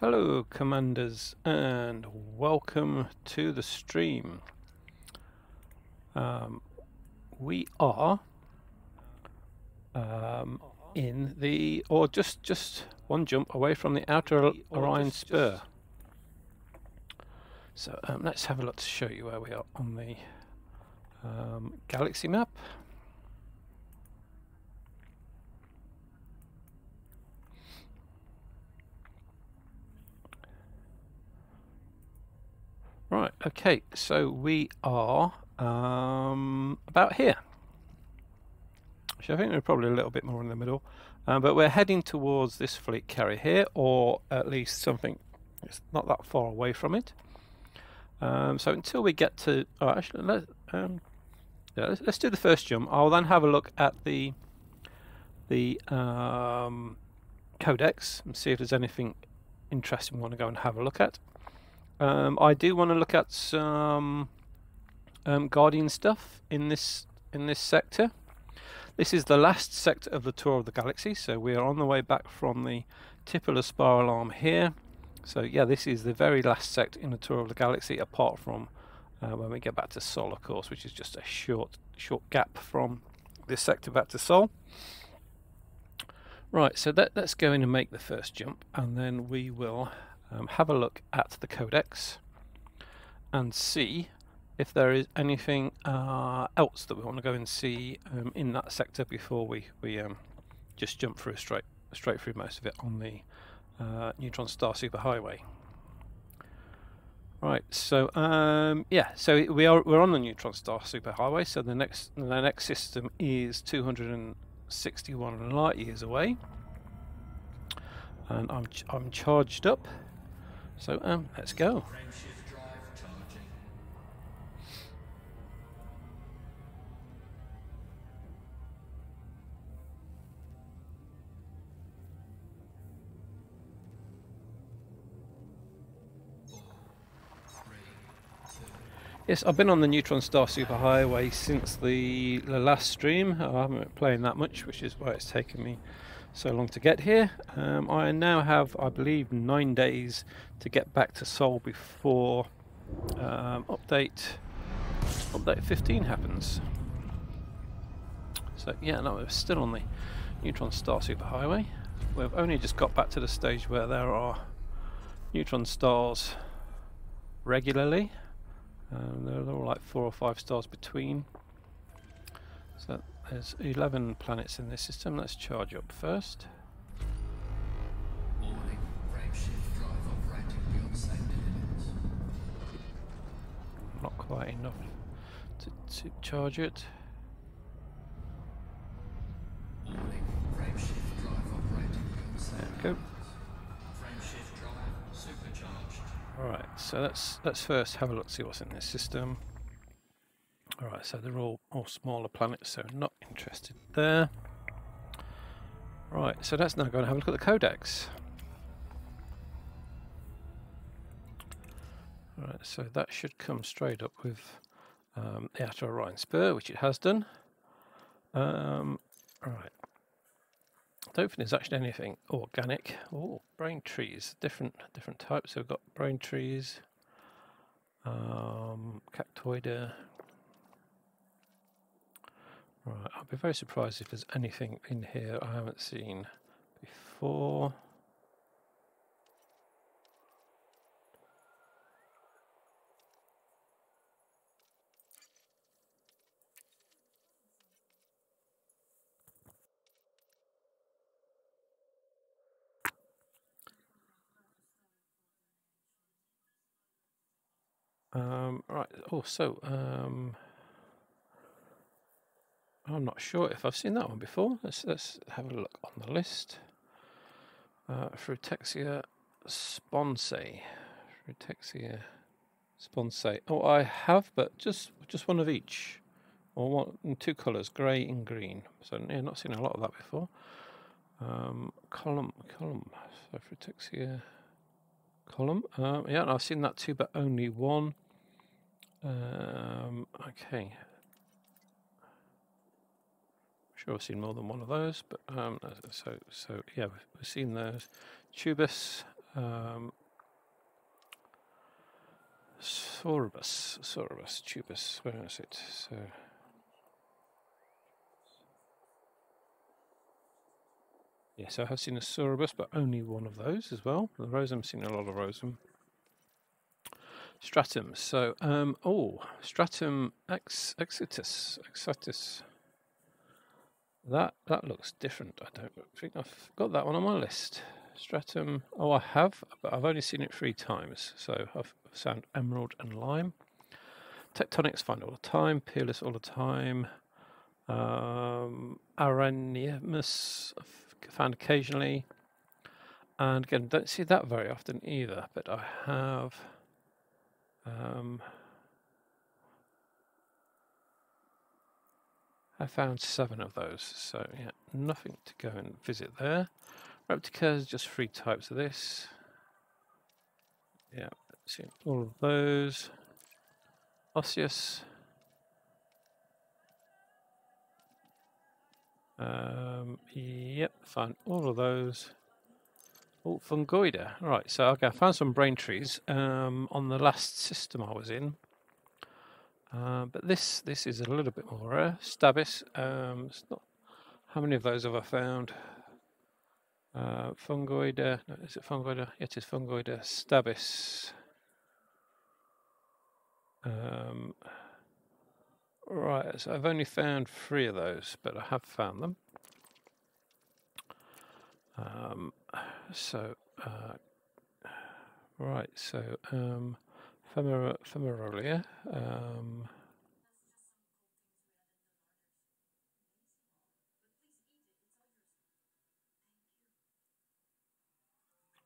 Hello, commanders, and welcome to the stream. Um, we are um, in the, or just just one jump away from the outer Orion Spur. So um, let's have a look to show you where we are on the um, galaxy map. Right, okay, so we are um, about here. Which I think we're probably a little bit more in the middle. Um, but we're heading towards this fleet carrier here, or at least something it's not that far away from it. Um, so until we get to... Oh, actually, let, um, yeah, let's, let's, do the first jump. I'll then have a look at the the um, codex and see if there's anything interesting we want to go and have a look at. Um, I do want to look at some um, Guardian stuff in this in this sector. This is the last sector of the tour of the galaxy, so we are on the way back from the tip of the spiral arm here. So yeah, this is the very last sector in the tour of the galaxy, apart from uh, when we get back to Sol, of course, which is just a short short gap from this sector back to Sol. Right, so that, let's go in and make the first jump, and then we will um, have a look at the codex and see if there is anything uh, else that we want to go and see um, in that sector before we, we um, just jump through straight straight through most of it on the uh, Neutron Star Superhighway. Right, so um, yeah, so we are we're on the Neutron Star Superhighway. So the next the next system is 261 light years away, and I'm ch I'm charged up. So um, let's go. Yes, I've been on the Neutron Star Superhighway since the, the last stream. I haven't been playing that much, which is why it's taken me so long to get here. Um, I now have, I believe, nine days to get back to Sol before um, update update 15 happens. So yeah, no, we're still on the Neutron Star Superhighway. We've only just got back to the stage where there are neutron stars regularly. Um, they're all like four or five stars between. So there's 11 planets in this system. Let's charge up first. Not quite enough to, to charge it. Go. Alright, so let's let's first have a look see what's in this system. Alright, so they're all, all smaller planets, so not interested there. Right, so let's now go and have a look at the codex. Right, so that should come straight up with um, the Outer Orion Spur, which it has done. Um, don't think there's actually anything organic. Oh, brain trees, different different types. So we've got brain trees, um, cactoida, Right, I'll be very surprised if there's anything in here I haven't seen before. Um, right, oh, um, I'm not sure if I've seen that one before. Let's let's have a look on the list. Uh, Frutexa Sponsae. Frutexa Sponsae. Oh, I have, but just just one of each, or one two colours, grey and green. So yeah, not seen a lot of that before. Um, column column. So Frutexa column. Um, yeah, I've seen that too, but only one. Um, okay, sure I've seen more than one of those, but um, so so yeah, we've seen those. Tubus Um, Sorbus, Sorbus, Tubus, where is it? So. Yes, I have seen a Sorbus, but only one of those as well. The Rosum, seen a lot of Rosum. Stratum, so, um, oh, Stratum ex exitus, exitus. That, that looks different. I don't think I've got that one on my list. Stratum, oh, I have, but I've only seen it three times. So I've found emerald and lime. Tectonics find all the time, peerless all the time. Um, found occasionally. And again, don't see that very often either, but I have. Um, I found seven of those, so yeah, nothing to go and visit there. Replicas, just three types of this. Yeah, see all of those. Osseus. Um, yep, found all of those. Oh, fungoida. Right, so okay, I found some brain trees um, on the last system I was in. Uh, but this this is a little bit more rare. Stabis. Um, it's not. How many of those have I found? Uh, fungoida. No, is it fungoida? It is fungoida. Stabis. Um, Right, so I've only found three of those, but I have found them. Um, so, uh, right, so um, Femerolia. Um,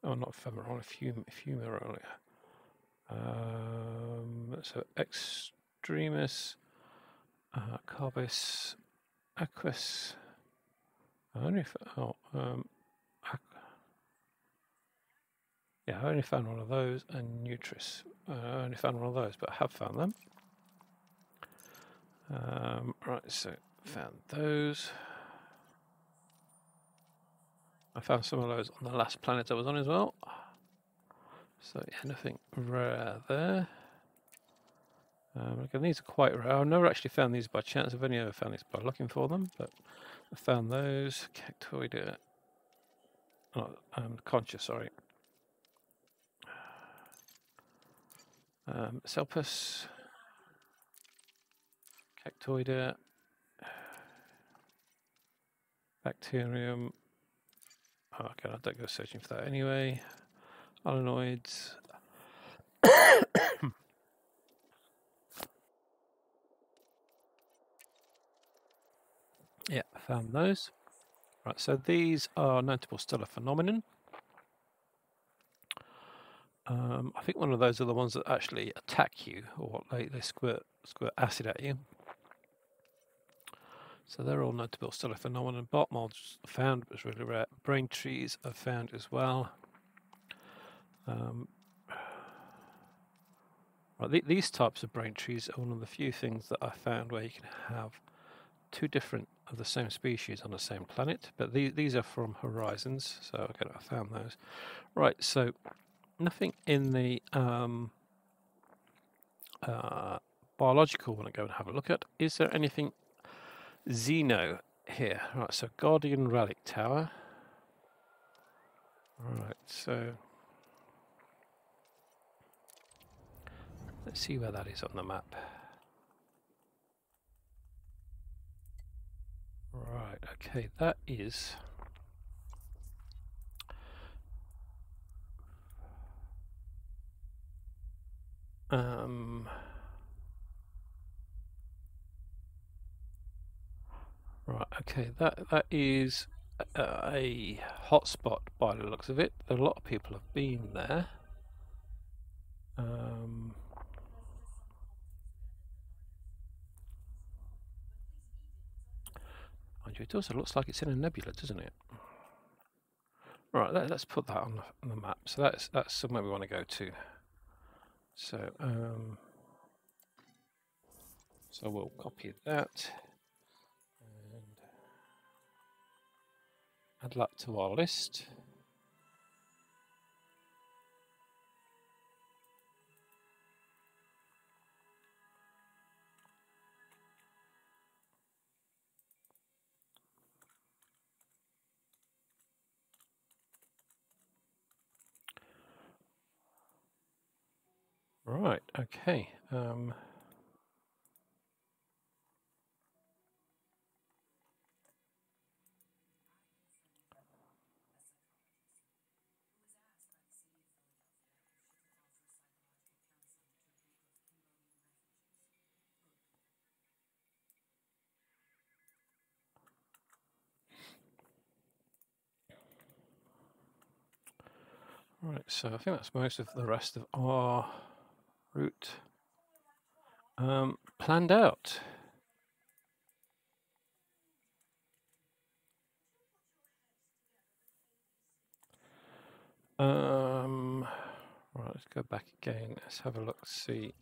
oh, not Femerolia, Fum. Um, so, Extremis uh, Corbis, Aquis. I only oh, um, yeah, I only found one of those and Nutris. Uh, I only found one of those, but I have found them. Um, right, so found those. I found some of those on the last planet I was on as well. So yeah, nothing rare there. Um, again, these are quite rare. I've never actually found these by chance. I've only ever found these by looking for them, but I found those. Cactoida. Oh, um, concha, sorry. Um, Selpus. Cactoida. Bacterium. Oh, okay, I don't go searching for that anyway. Alanoids. Yeah, found those. Right, so these are notable stellar phenomenon. Um, I think one of those are the ones that actually attack you, or they, they squirt, squirt acid at you. So they're all notable stellar phenomenon. Bark molds found, was really rare. Brain trees are found as well. Um, right, th these types of brain trees are one of the few things that I found where you can have two different of the same species on the same planet, but these, these are from Horizons, so okay, I found those. Right, so nothing in the um, uh, biological want to go and have a look at. Is there anything Xeno here? Right, so Guardian Relic Tower. Right, so let's see where that is on the map. Right, okay, that is... Um, right, okay, that that is a, hotspot by the looks of it. A lot of people have been there. Um, Mind you, it also looks like it's in a nebula, doesn't it? Right, let, us put that on the, on the, map. So that's that's somewhere we want to go to. So um, so we'll copy that and add that to our list. Right, okay. Um, Right, so I think that's most of the rest of our route um, planned out. Um, right, let's go back again. Let's have a look, see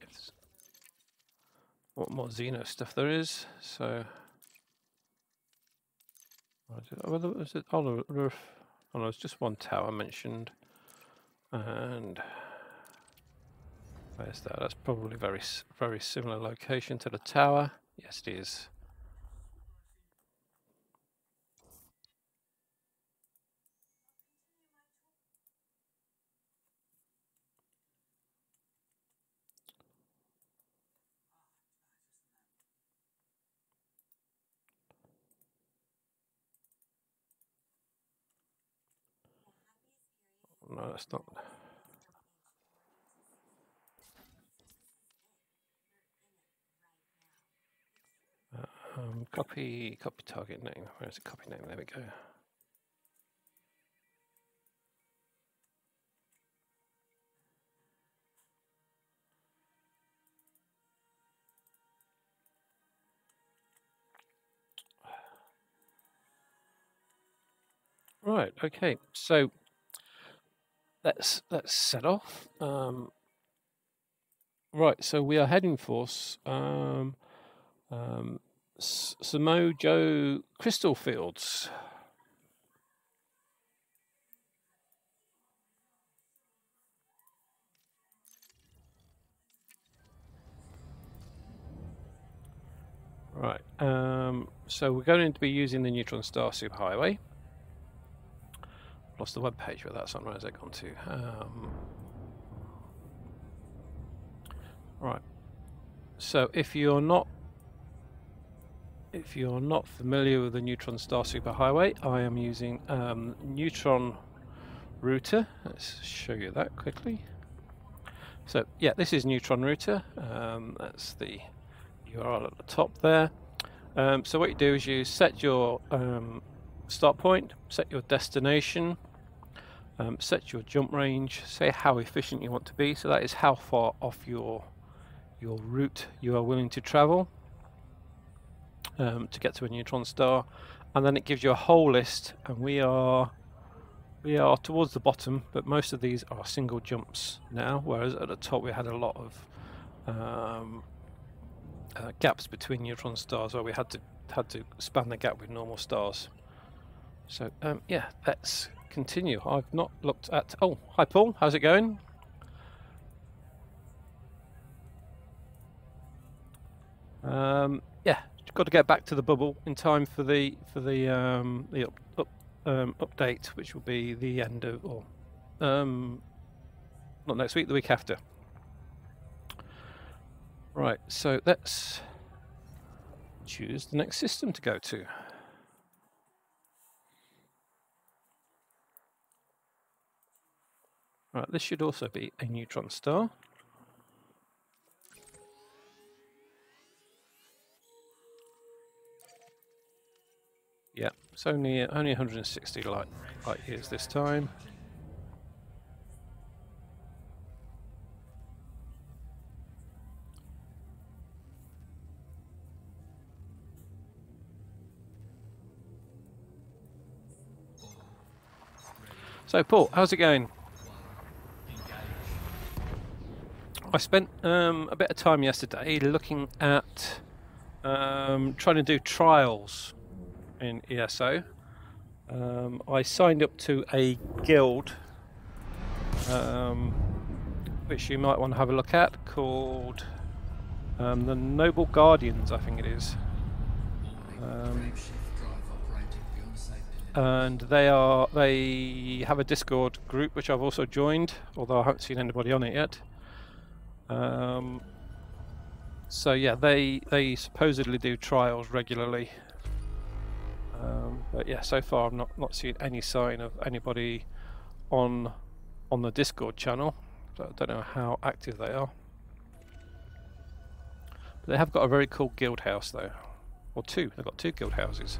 what more Xeno stuff there is. So, oh, is it, oh, the roof? Oh no, it's just one tower mentioned. And where's that? That's probably very very similar location to the tower. Yes, it is. No, that's not. Copy, copy target name. Where's the copy name? There we go. Right. Okay. So let's let's set off. Um, right, so we are heading for um, um, Samojo Crystal Fields. Right, um, so we're going to be using the Neutron Star Superhighway lost the web page where that's on. Where has it gone to? Um, right. So if you're not if you're not familiar with the Neutron Star Superhighway, I am using um, Neutron Router. Let's show you that quickly. So yeah, this is Neutron Router. Um, that's the URL at the top there. Um, so what you do is you set your um, start point, set your destination, um, set your jump range, say how efficient you want to be. So that is how far off your your route you are willing to travel um, to get to a neutron star, and then it gives you a whole list. And we are we are towards the bottom, but most of these are single jumps now, whereas at the top we had a lot of um, uh, gaps between neutron stars where we had to had to span the gap with normal stars. So um, yeah, let's continue. I've not looked at... Oh, hi Paul, how's it going? Um, got to get back to the bubble in time for the for the um, the up, up, um, update, which will be the end of or um, not next week, the week after. Right, so let's choose the next system to go to. Right, this should also be a neutron star. Yeah, it's only only 160 light light years this time. So Paul, how's it going? I spent um, a bit of time yesterday looking at um, trying to do trials in ESO. Um, I signed up to a guild, um, which you might want to have a look at, called um, the Noble Guardians, I think it is. Um, and they are they have a Discord group which I've also joined, although I haven't seen anybody on it yet. Um, so yeah, they they supposedly do trials regularly. Um, but yeah, so far I've not not seen any sign of anybody on on the Discord channel. So I don't know how active they are. But they have got a very cool guild house though. Or two. They've got two guild houses.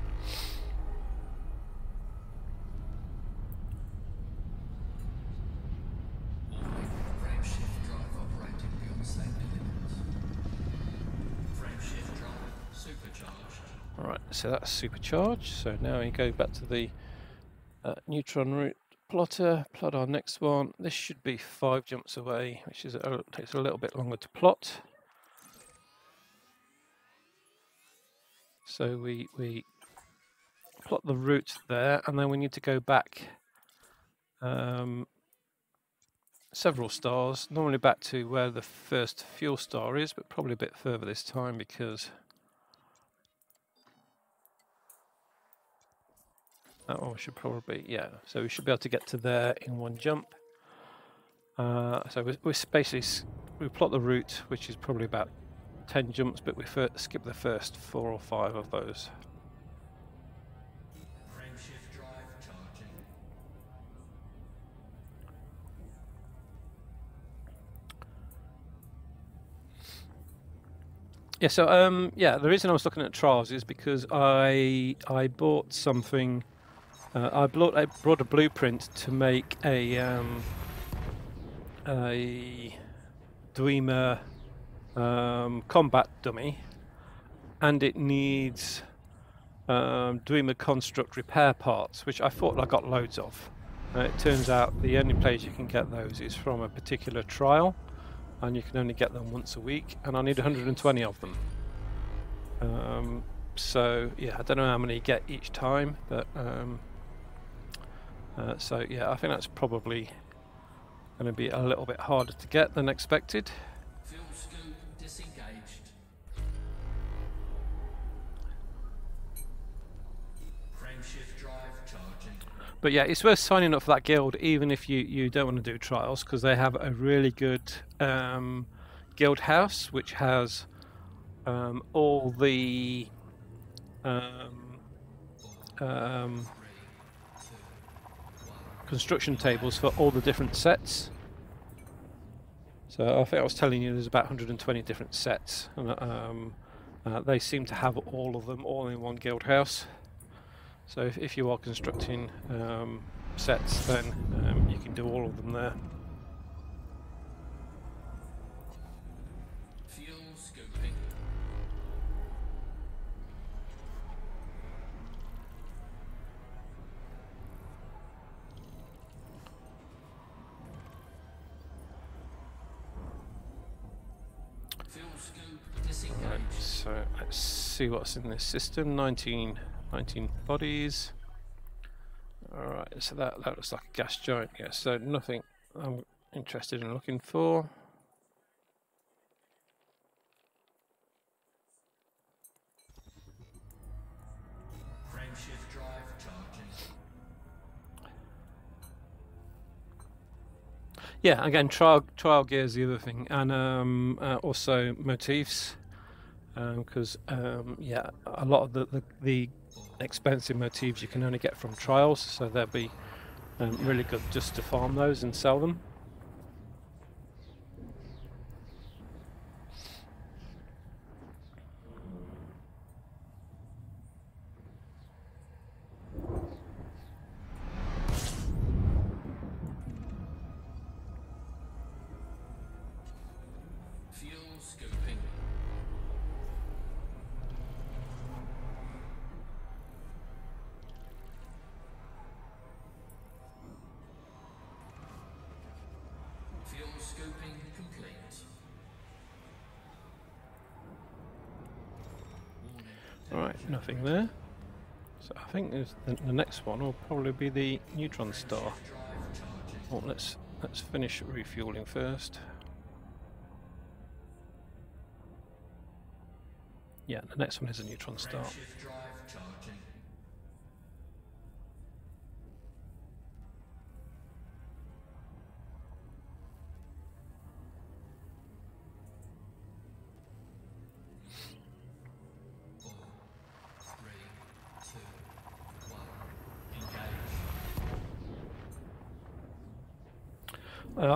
Alright, so that's supercharged. So now we go back to the uh, neutron route plotter, plot our next one. This should be five jumps away, which is a, takes a little bit longer to plot. So we we plot the route there, and then we need to go back um, several stars, normally back to where the first fuel star is, but probably a bit further this time because that one should probably yeah. So we should be able to get to there in one jump. Uh, so we, we basically we plot the route, which is probably about ten jumps, but we skip the first four or five of those. Yeah, so um, yeah, the reason I was looking at trials is because I I bought something. Uh, I brought I brought a blueprint to make a um, a Dwemer um, combat dummy, and it needs um, Dwemer construct repair parts, which I thought I got loads of. Uh, it turns out the only place you can get those is from a particular trial and you can only get them once a week, and I need 120 of them. Um, so yeah, I don't know how many you get each time, but um, uh, so yeah, I think that's probably going to be a little bit harder to get than expected. But yeah, it's worth signing up for that guild, even if you, you don't want to do trials, because they have a really good um, guild house, which has um, all the um, um, construction tables for all the different sets. So I think I was telling you there's about 120 different sets, and um, uh, they seem to have all of them all in one guild house. So if, if you are constructing um, sets, then um, you can do all of them there. See what's in this system. 19, 19 bodies. Alright, so that, that looks like a gas giant. Yeah, so nothing I'm interested in looking for. Yeah, again, trial trial gear is the other thing, and um, uh, also motifs, because um, yeah, a lot of the, the the expensive motifs you can only get from trials, so they'll be um, really good just to farm those and sell them. The, the next one will probably be the neutron star. Well, let's let's finish refueling first. Yeah, the next one is a neutron star.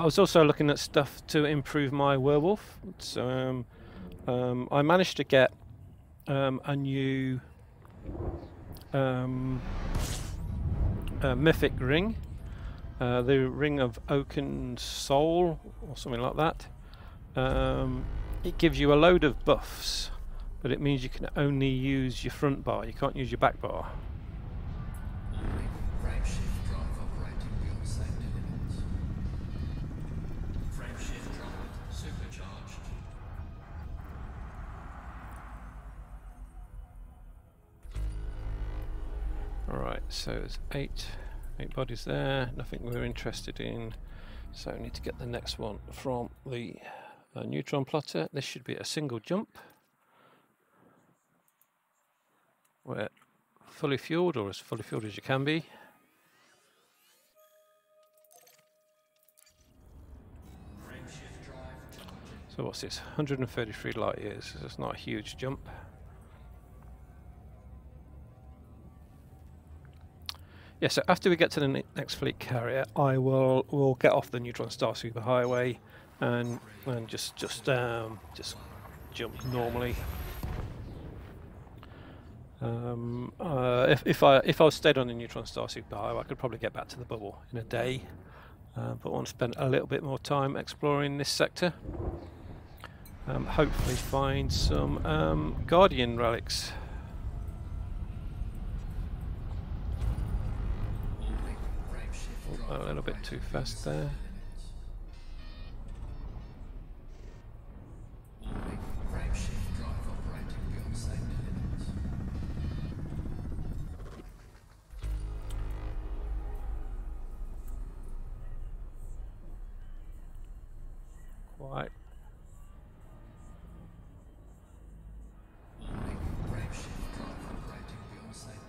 Was also looking at stuff to improve my werewolf. So um, um, I managed to get um, a new um, mythic ring, uh, the Ring of Oaken Soul, or something like that. Um, it gives you a load of buffs, but it means you can only use your front bar. You can't use your back bar. So there's eight, eight bodies there, nothing we're interested in. So we need to get the next one from the uh, neutron plotter. This should be a single jump. We're fully fueled, or as fully fueled as you can be. So what's this? 133 light years. So it's not a huge jump. Yeah, so after we get to the next fleet carrier, I will will get off the neutron star superhighway and and just just um, just jump normally. Um, uh, if if I if I stayed on the neutron star superhighway, I could probably get back to the bubble in a day. Uh, but I want to spend a little bit more time exploring this sector. Um, hopefully find some um, Guardian relics. Warning. Frameshift Oh, drive a little bit too fast there. Quite.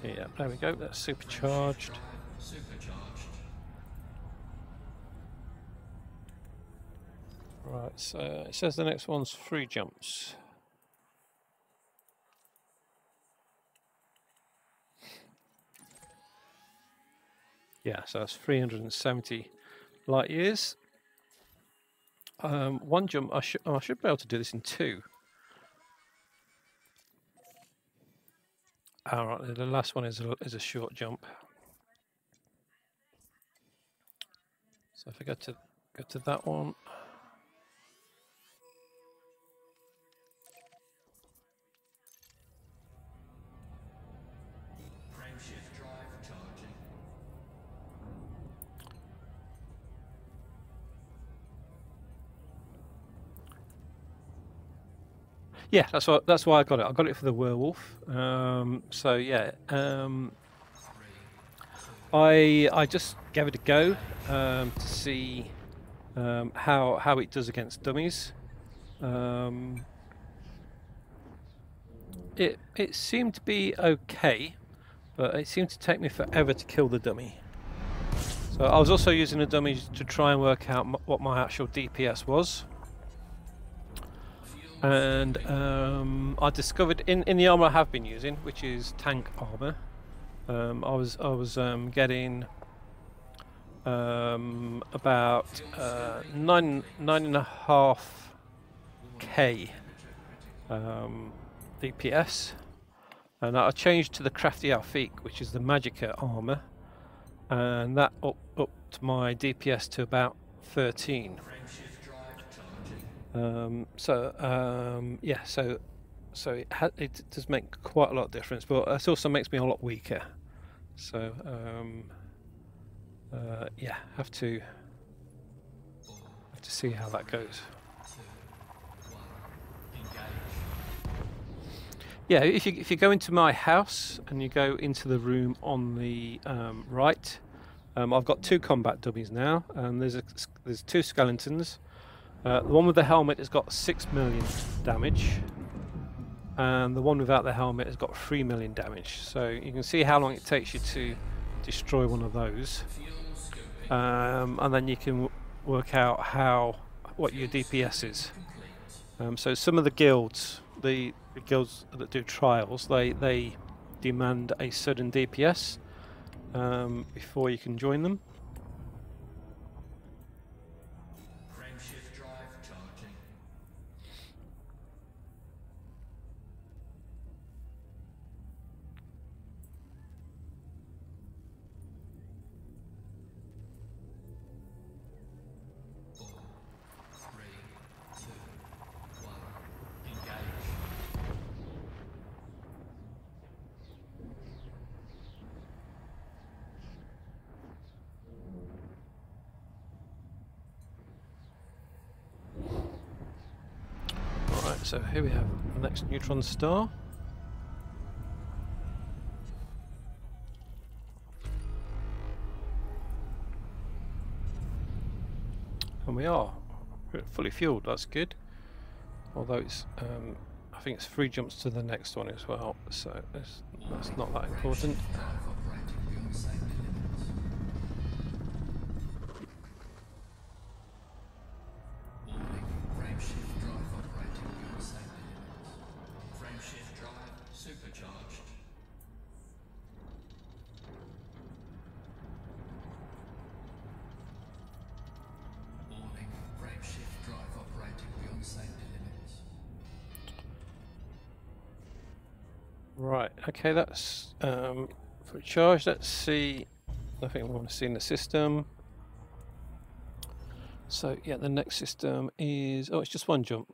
Yeah, there we go. That's supercharged. So it says the next one's three jumps. Yeah, so that's 370 light years. Um, one jump, I, should I should be able to do this in two. Alright, the last one is a, is a short jump. So if I go to go to that one, Yeah, that's what that's why I got it. I got it for the werewolf. Um, so yeah, um, I I just gave it a go um, to see um, how how it does against dummies. Um, it it seemed to be okay, but it seemed to take me forever to kill the dummy. So I was also using the dummy to try and work out what my actual DPS was and um, I discovered in, in the armor I have been using, which is tank armor. Um, I was I was um, getting um, about uh, nine nine and a half k um, DPS, and I changed to the crafty Alfiq, which is the Magicka armor, and that up upped my DPS to about 13. Um, so um, yeah, so so it, it does make quite a lot of difference, but it also makes me a lot weaker. So um, uh, yeah, have to have to see how that goes. Yeah, if you if you go into my house and you go into the room on the um, right, um, I've got two combat dummies now, and there's a, there's two skeletons. Uh, the one with the helmet has got six million damage, and the one without the helmet has got three million damage. So you can see how long it takes you to destroy one of those, um, and then you can work out how what your DPS is. Um, so some of the guilds, the, the guilds that do trials, they they demand a certain DPS um, before you can join them. Neutron star. And we are fully fueled, that's good. Although it's, um, I think it's three jumps to the next one as well, so that's not that important. Okay, that's um, for charge. Let's see. Nothing we want to see in the system. So, yeah, the next system is. Oh, it's just one jump.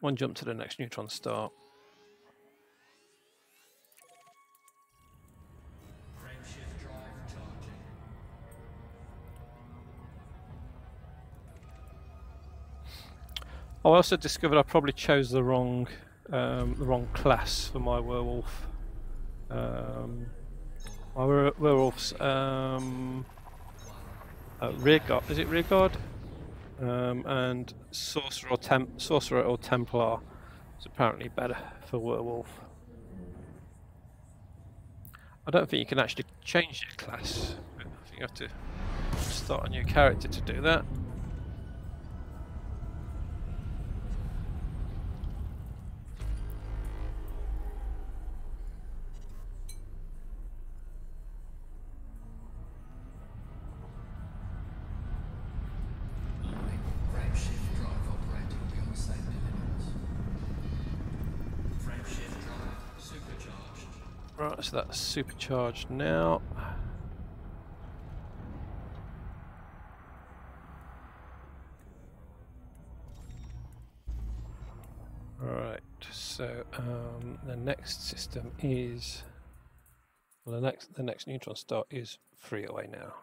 One jump to the next neutron star. I also discovered I probably chose the wrong, um, the wrong class for my werewolf. Um, my were- werewolf's um, uh, rear guard. Is it rear guard? Um, and sorcerer or temp- sorcerer or templar is apparently better for werewolf. I don't think you can actually change your class. I think you have to start a new character to do that. That's supercharged now. Right, so um, the next system is well, the next the next neutron star is free away now.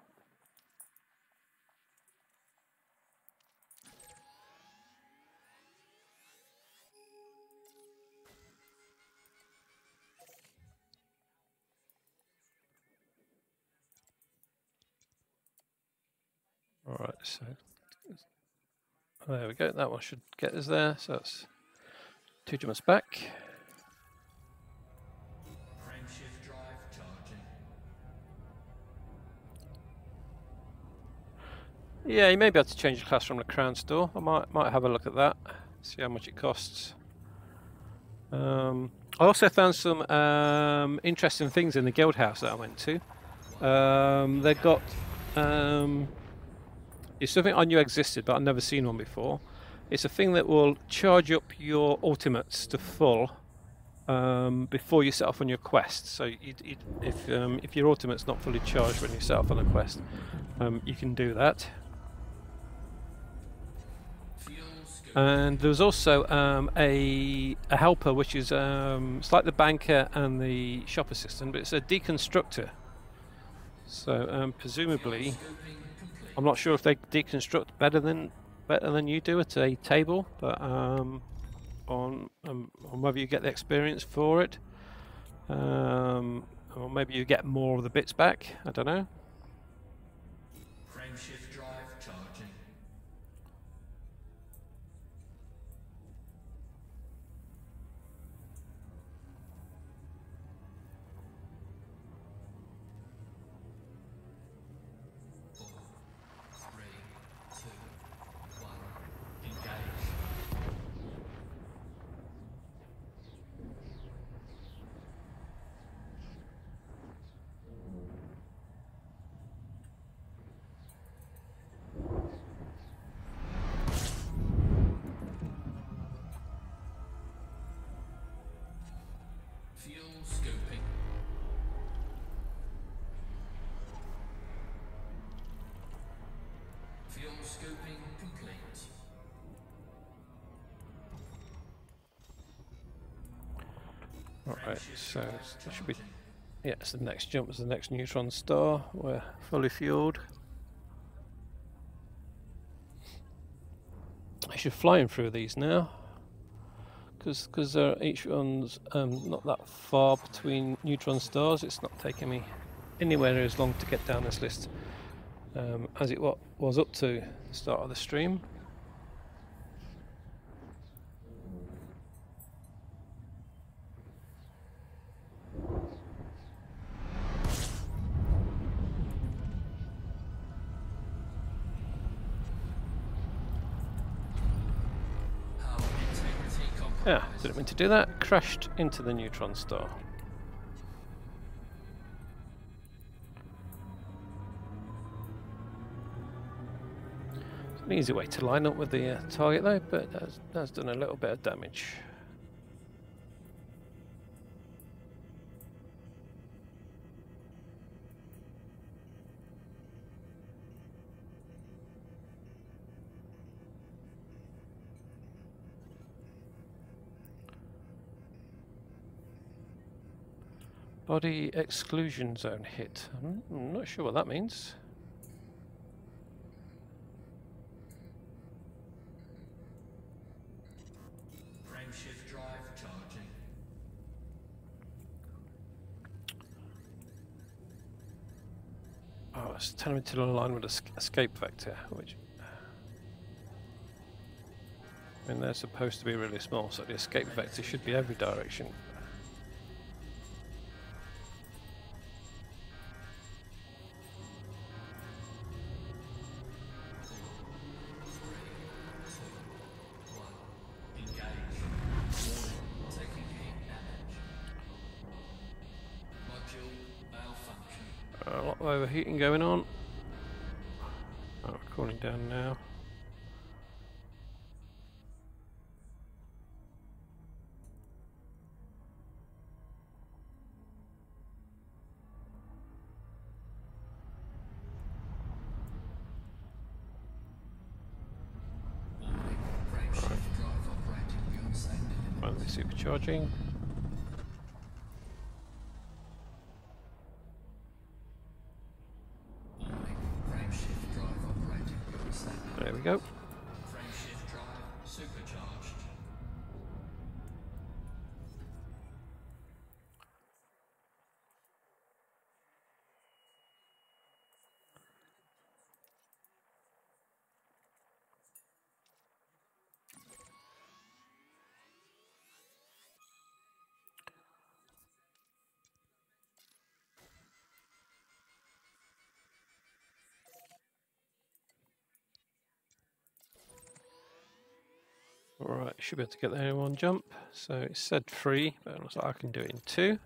All right, so there we go. That one should get us there. So that's two jumps back. Yeah, you may be able to change the class from the crown store. I might might have a look at that, see how much it costs. Um, I also found some um, interesting things in the guild house that I went to. Um, they've got um, it's something I knew existed, but I've never seen one before. It's a thing that will charge up your ultimates to full um, before you set off on your quest. So you, you, if um, if your ultimate's not fully charged when you set off on a quest, um, you can do that. And there's also um, a a helper, which is um, it's like the banker and the shop assistant, but it's a deconstructor. So um, presumably. I'm not sure if they deconstruct better than better than you do at a table, but um, on um, on whether you get the experience for it, um, or maybe you get more of the bits back. I don't know. So should be yeah. So the next jump is the next neutron star. We're fully fueled. actually flying through these now because because each one's um, not that far between neutron stars. It's not taking me anywhere as long to get down this list um, as it was up to the start of the stream. To do that. Crashed into the neutron star. It's an easy way to line up with the uh, target though, but that's, that's done a little bit of damage. Body exclusion zone hit. I'm not sure what that means. Frameshift drive charging. Oh, it's telling me to align with the escape vector, which. I mean, they're supposed to be really small, so the escape vector should be every direction. Going on. Oh, cooling down now. Finally supercharging. Alright, should be able to get there in one jump. So it said three, but it looks like I can do it in two.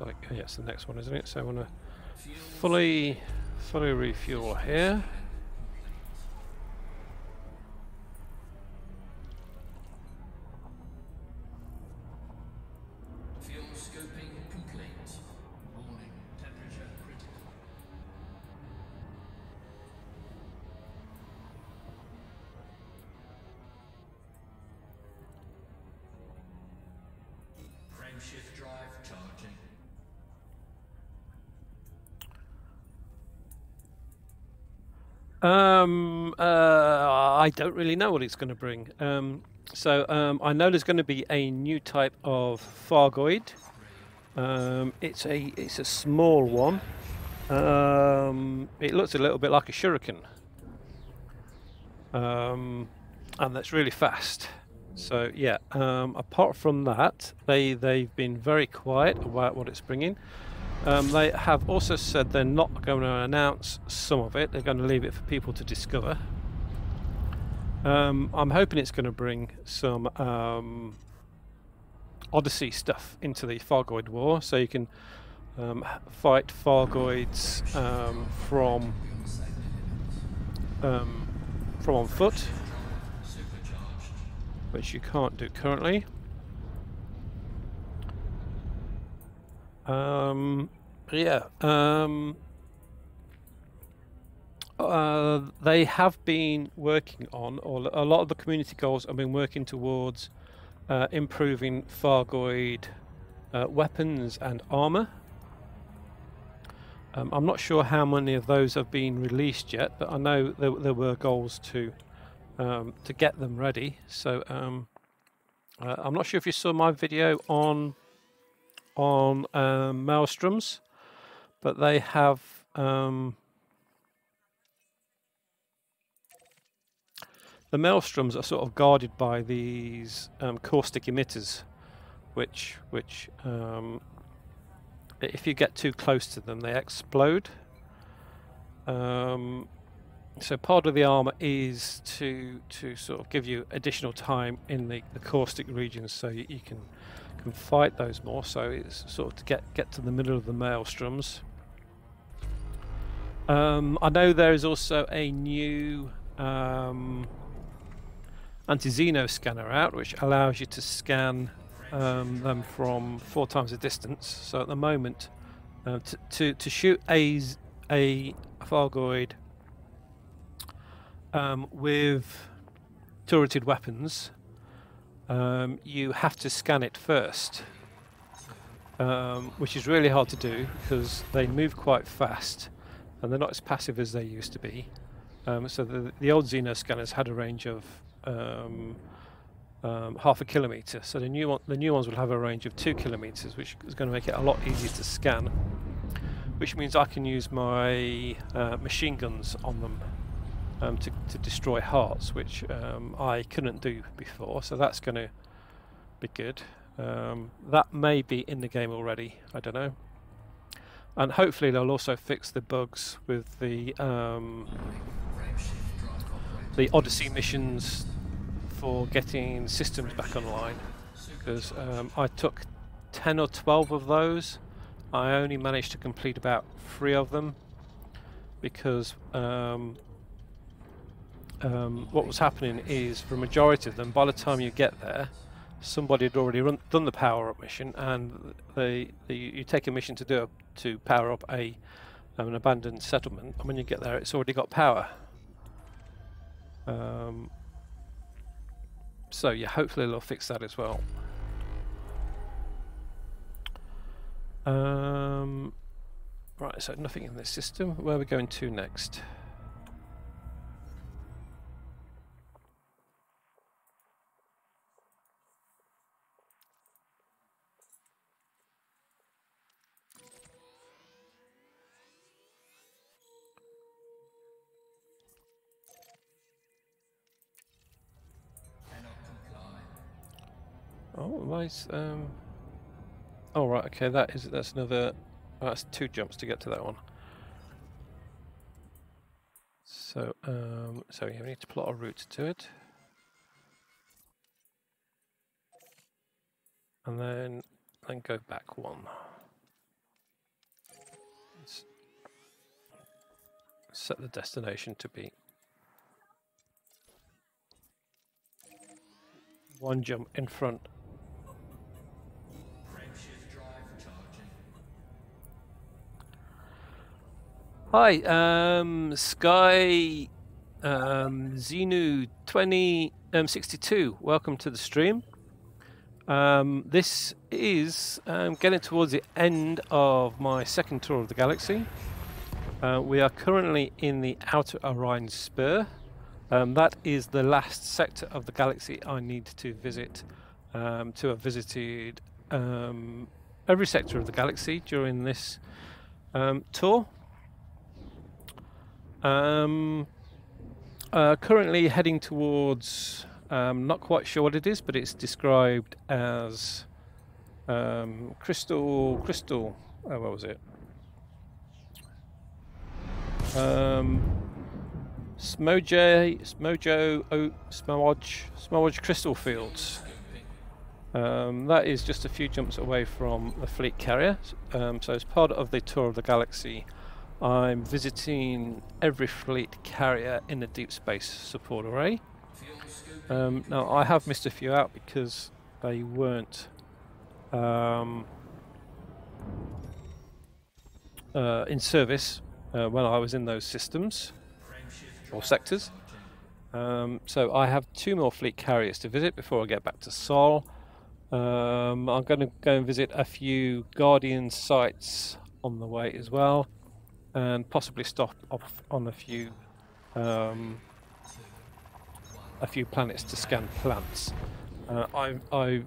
So like, oh, yeah, it's the next one, isn't it? So I want to fully, fully refuel here. Don't really know what it's going to bring. Um, so um, I know there's going to be a new type of Thargoid. Um, it's a it's a small one. Um, it looks a little bit like a Shuriken, um, and that's really fast. So yeah. Um, apart from that, they they've been very quiet about what it's bringing. They have also said they're not going to announce some of it. They're going to leave it for people to discover. Um, I'm hoping it's going to bring some um, Odyssey stuff into the Thargoid War, so you can um, fight Thargoids um, from um, from on foot, which you can't do currently. Um, yeah. Um, uh, they have been working on, or a lot of the community goals have been working towards uh, improving Thargoid uh, weapons and armor. Um, I'm not sure how many of those have been released yet, but I know there, there were goals to um, to get them ready. So um, uh, I'm not sure if you saw my video on on um, Maelstroms, but they have the Maelstroms are sort of guarded by these um, caustic emitters, which which um, if you get too close to them, they explode. Um, so part of the armor is to to sort of give you additional time in the, the caustic regions, so you, you can can fight those more. So it's sort of to get get to the middle of the maelstroms. Um, I know there is also a new um, anti-xeno scanner out, which allows you to scan um, them from four times the distance. So at the moment, uh, to, to to shoot a Thargoid um, with turreted weapons, um, you have to scan it first, um, which is really hard to do because they move quite fast and they're not as passive as they used to be. Um, so the, the old Xeno scanners had a range of um, um, half a kilometre. So the new one, the new ones will have a range of two kilometres, which is going to make it a lot easier to scan. Which means I can use my uh, machine guns on them um, to, to destroy hearts, which um, I couldn't do before. So that's going to be good. Um, that may be in the game already. I don't know. And hopefully they'll also fix the bugs with the um, the Odyssey missions for getting systems back online. Because um, I took 10 or 12 of those. I only managed to complete about three of them because um, um, what was happening is for a majority of them, by the time you get there, somebody had already run, done the power up mission, and they, they you take a mission to do to power up a an abandoned settlement, and when you get there, it's already got power. Um, so yeah, hopefully they'll fix that as well. Um, right, so nothing in this system. Where are we going to next? Oh, nice. Um. Oh right, okay. That is that's another. oh, that's two jumps to get to that one. So um. So we need to plot a route to it, and then then go back one. Let's set the destination to be one jump in front Hi, um, Sky um, Xenu 2062. Welcome to the stream. Um, this is um, getting towards the end of my second tour of the galaxy. Uh, we are currently in the Outer Orion Spur. Um, that is the last sector of the galaxy I need to visit. Um, to have visited um, every sector of the galaxy during this um, tour. Um, uh, currently heading towards, um, not quite sure what it is, but it's described as um, crystal, crystal. Oh, what was it? Um, Smoje, Smojo, o, Smoj, Smoj Crystal Fields. Um, that is just a few jumps away from the fleet carrier. Um, so it's part of the tour of the galaxy, I'm visiting every fleet carrier in the deep space support array. Um, now I have missed a few out because they weren't um, uh, in service uh, when I was in those systems or sectors. Um, so I have two more fleet carriers to visit before I get back to Sol. Um, I'm going to go and visit a few Guardian sites on the way as well, and possibly stop off on a few um, a few planets to scan plants. Uh, I've, I've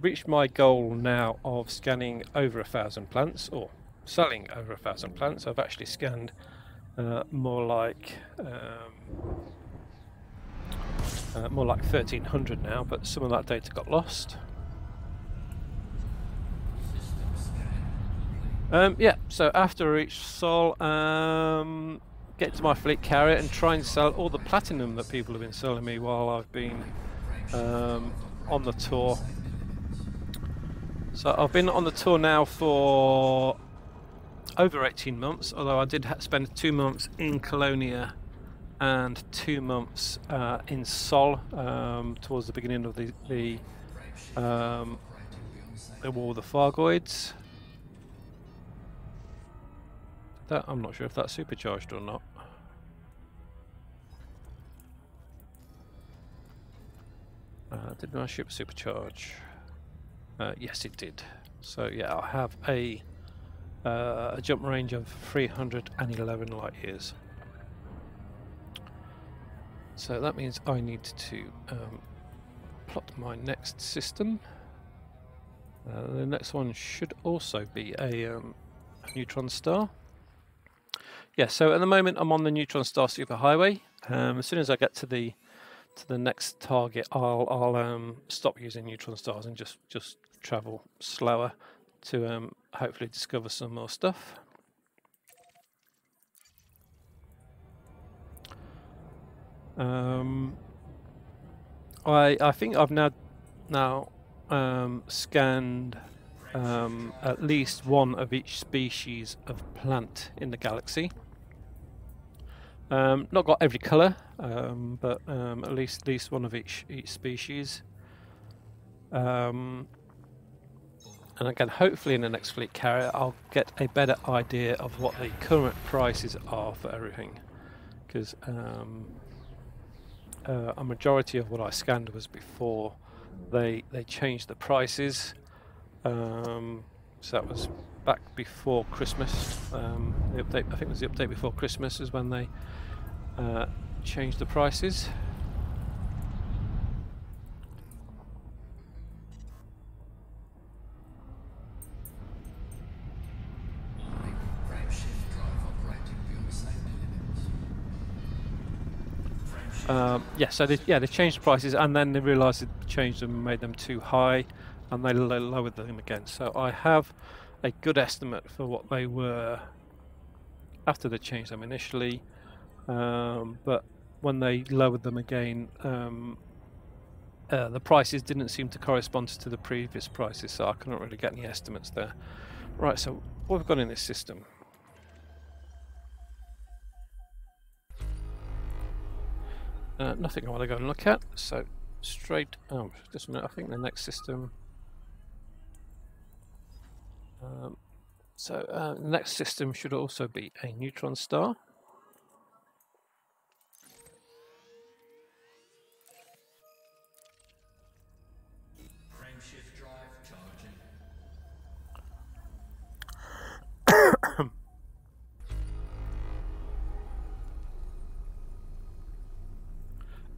reached my goal now of scanning over a thousand plants, or selling over a thousand plants. I've actually scanned uh, more like um, uh, more like 1300 now, but some of that data got lost. Um, yeah, so after I reach Sol, um, get to my fleet carrier and try and sell all the platinum that people have been selling me while I've been um, on the tour. So I've been on the tour now for over 18 months, although I did spend two months in Colonia and two months uh, in Sol um, towards the beginning of the the, um, the War of the Thargoids. That I'm not sure if that's supercharged or not. Uh, did my ship supercharge? Uh, yes, it did. So yeah, I have a uh, a jump range of 311 light years. So that means I need to um, plot my next system. Uh, the next one should also be a, um, a neutron star. Yeah, so at the moment I'm on the neutron star superhighway. Um, as soon as I get to the to the next target, I'll I'll um, stop using neutron stars and just just travel slower to um, hopefully discover some more stuff. Um, I I think I've now now um, scanned um, at least one of each species of plant in the galaxy. Um, not got every colour, um, but um, at least at least one of each each species. Um, and again, hopefully in the next fleet carrier, I'll get a better idea of what the current prices are for everything, because um, uh, a majority of what I scanned was before they they changed the prices. Um, so that was back before Christmas. Um, update, I think, it was the update before Christmas is when they uh, changed the prices. Um, yeah, so they, yeah, they changed the prices and then they realised they changed them and made them too high and they lowered them again. So I have a good estimate for what they were after they changed them initially, um, but when they lowered them again, um, uh, the prices didn't seem to correspond to the previous prices, so I couldn't really get any estimates there. Right, so what we've we got in this system? Uh, nothing I want to go and look at. So straight. Oh, just a minute. I think the next system. Um, so uh, the next system should also be a neutron star.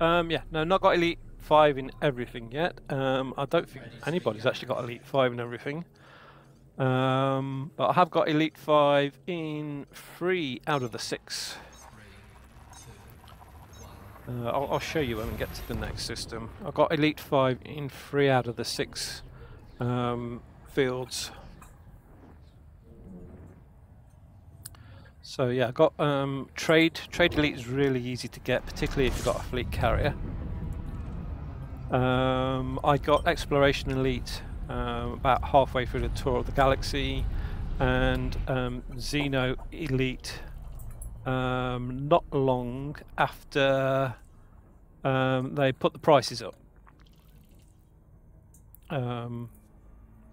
Um, yeah, no, not got Elite 5 in everything yet. Um, I don't think anybody's actually got Elite 5 in everything. Um, but I have got Elite 5 in 3 out of the 6. Uh, I'll, I'll show you when we get to the next system. I've got Elite 5 in 3 out of the 6 um, fields. So yeah, I got um, trade. Trade elite is really easy to get, particularly if you've got a fleet carrier. Um, I got exploration elite um, about halfway through the tour of the galaxy, and um, Xeno elite um, not long after um, they put the prices up. Um,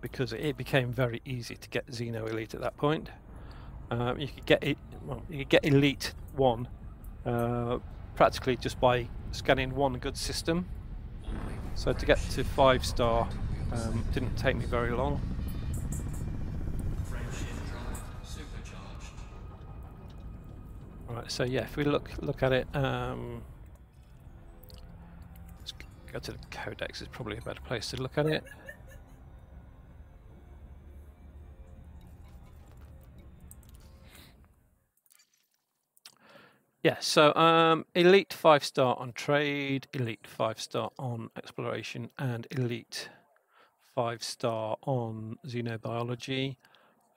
because it became very easy to get Xeno Elite at that point. Um, you could get it, well, you could get Elite One uh, practically just by scanning one good system. So to get to five star um, didn't take me very long. Right, so yeah, if we look look at it, um, let's go to the codex. is probably a better place to look at it. Yeah, so um, elite five star on trade, elite five star on exploration, and elite five star on xenobiology.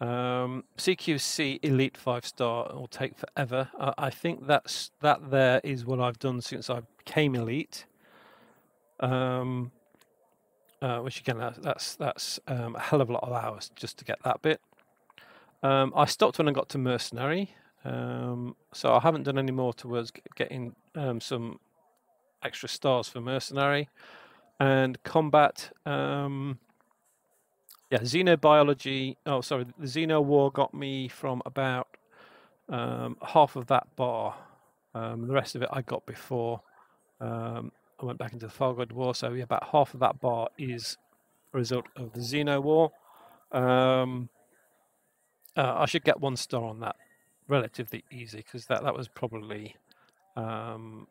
Um, CQC Elite Five Star will take forever. Uh, I think that's that. There is what I've done since I became Elite. Um, uh, which again, that, that's that's um, a hell of a lot of hours just to get that bit. Um, I stopped when I got to Mercenary, um, so I haven't done any more towards getting um, some extra stars for Mercenary and Combat. Um, yeah, xenobiology. Oh, sorry, the Xeno War got me from about um, half of that bar. Um, the rest of it I got before um, I went back into the Thargoid War. So yeah, about half of that bar is a result of the Xeno War. Um, uh, I should get one star on that relatively easy because that that was probably um,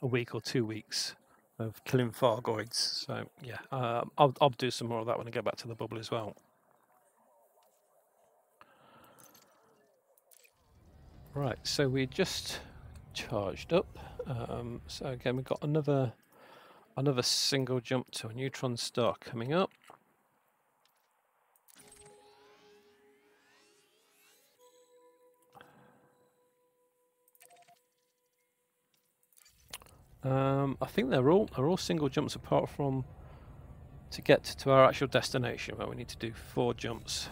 a week or two weeks of killing Thargoids. So yeah, um, I'll I'll do some more of that when I get back to the bubble as well. Right, so we just charged up. Um, so again, we've got another another single jump to a neutron star coming up. Um, I think they're all are all single jumps apart from to get to our actual destination where we need to do four jumps.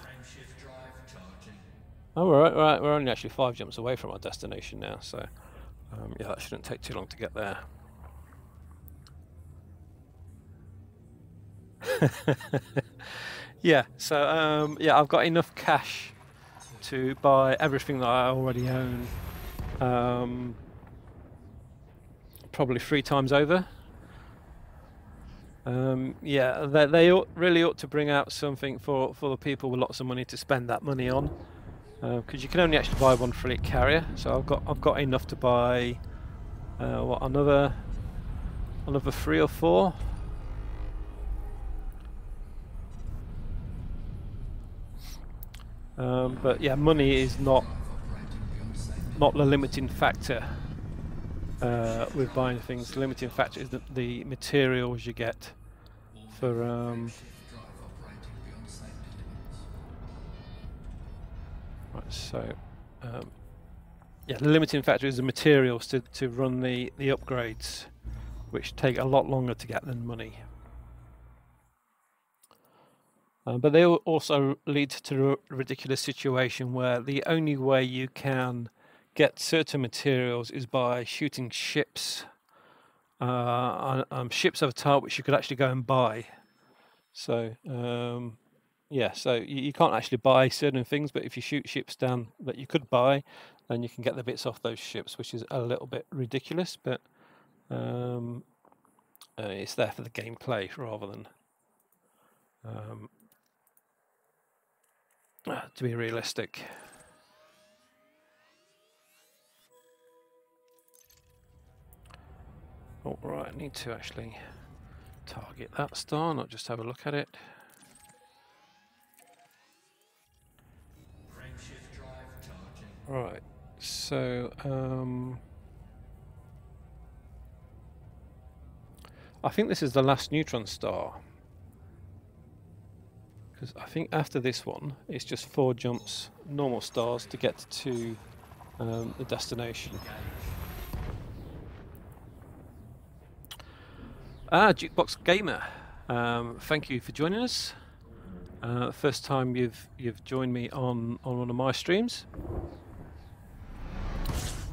Oh, we're right, right. We're only actually five jumps away from our destination now, so um, yeah, that shouldn't take too long to get there. yeah, so um, yeah, I've got enough cash to buy everything that I already own. Um, probably three times over. Um, yeah, they, they ought, really ought to bring out something for, for the people with lots of money to spend that money on, because you can only actually buy one fleet carrier. So I've got I've got enough to buy uh, what another another three or four. Um, but yeah, money is not not the limiting factor uh, with buying things. Limiting factor is the, the materials you get for. Um, right, so, um, yeah, the limiting factor is the materials to, to run the, the upgrades, which take a lot longer to get than money. Uh, but they also lead to a ridiculous situation where the only way you can get certain materials is by shooting ships, uh, um, ships of a type which you could actually go and buy. So um, yeah, so you, you can't actually buy certain things, but if you shoot ships down that you could buy, then you can get the bits off those ships, which is a little bit ridiculous, but um, uh, it's there for the gameplay rather than um, to be realistic. All right, I need to actually target that star, not just have a look at it. Right, so um, I think this is the last neutron star. Because I think after this one, it's just four jumps, normal stars, to get to um, the destination. Ah, Jukebox Gamer, um, thank you for joining us. Uh, first time you've you've joined me on on one of my streams.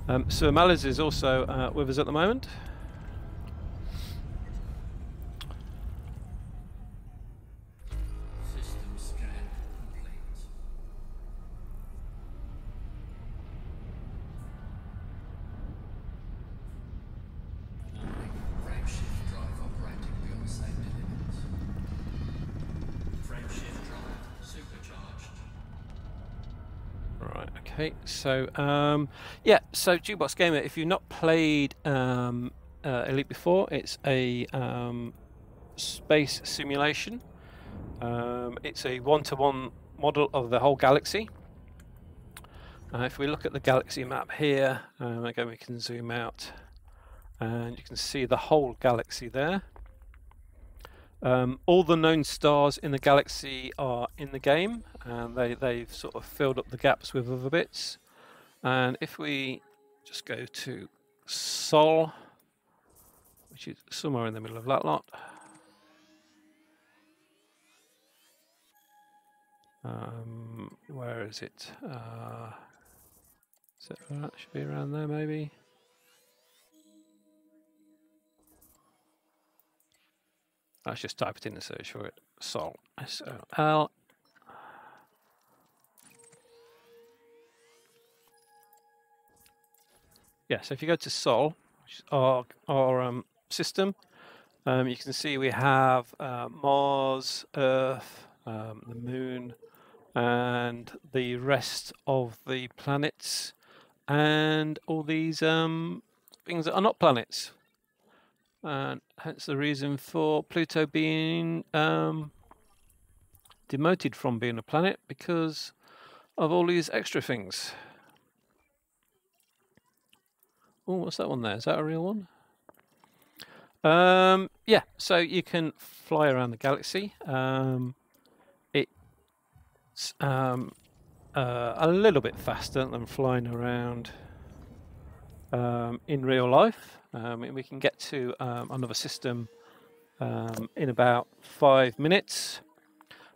Um, Sir Malaz is also uh, with us at the moment. So, um, yeah. So, Jukebox Gamer, if you've not played um, uh, Elite before, it's a um, space simulation. Um, it's a one-to-one model of the whole galaxy. Uh, if we look at the galaxy map here, um, again we can zoom out, and you can see the whole galaxy there. Um, all the known stars in the galaxy are in the game, and they, they've sort of filled up the gaps with other bits. And if we just go to Sol, which is somewhere in the middle of that lot. Um, where is it? Uh, is it that should be around there maybe? Let's just type it in the search for it. Sol. S Yeah, so if you go to Sol, our, our um, system, um, you can see we have uh, Mars, Earth, um, the Moon, and the rest of the planets, and all these um, things that are not planets and hence the reason for Pluto being um, demoted from being a planet because of all these extra things. Oh, what's that one there? Is that a real one? Um, yeah, so you can fly around the galaxy. Um, it's um, uh, a little bit faster than flying around um, in real life. Um, we can get to um, another system in about five minutes,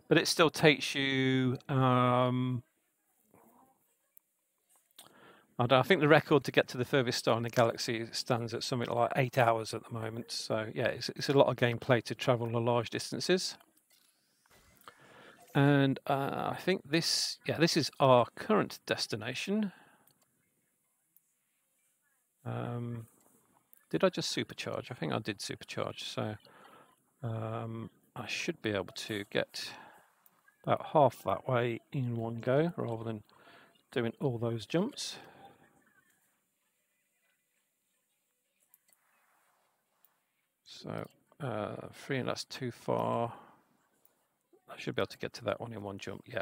but it still takes you. Um, I, I think the record to get to the furthest star in the galaxy stands at something like eight hours at the moment. So yeah, it's, it's a lot of gameplay to travel the large distances. And uh, I think this, yeah, this is our current destination. Um, did I just supercharge? I think I did supercharge. So um, I should be able to get about half that way in one go rather than doing all those jumps. So uh, three, and that's too far. I should be able to get to that one in one jump. Yeah.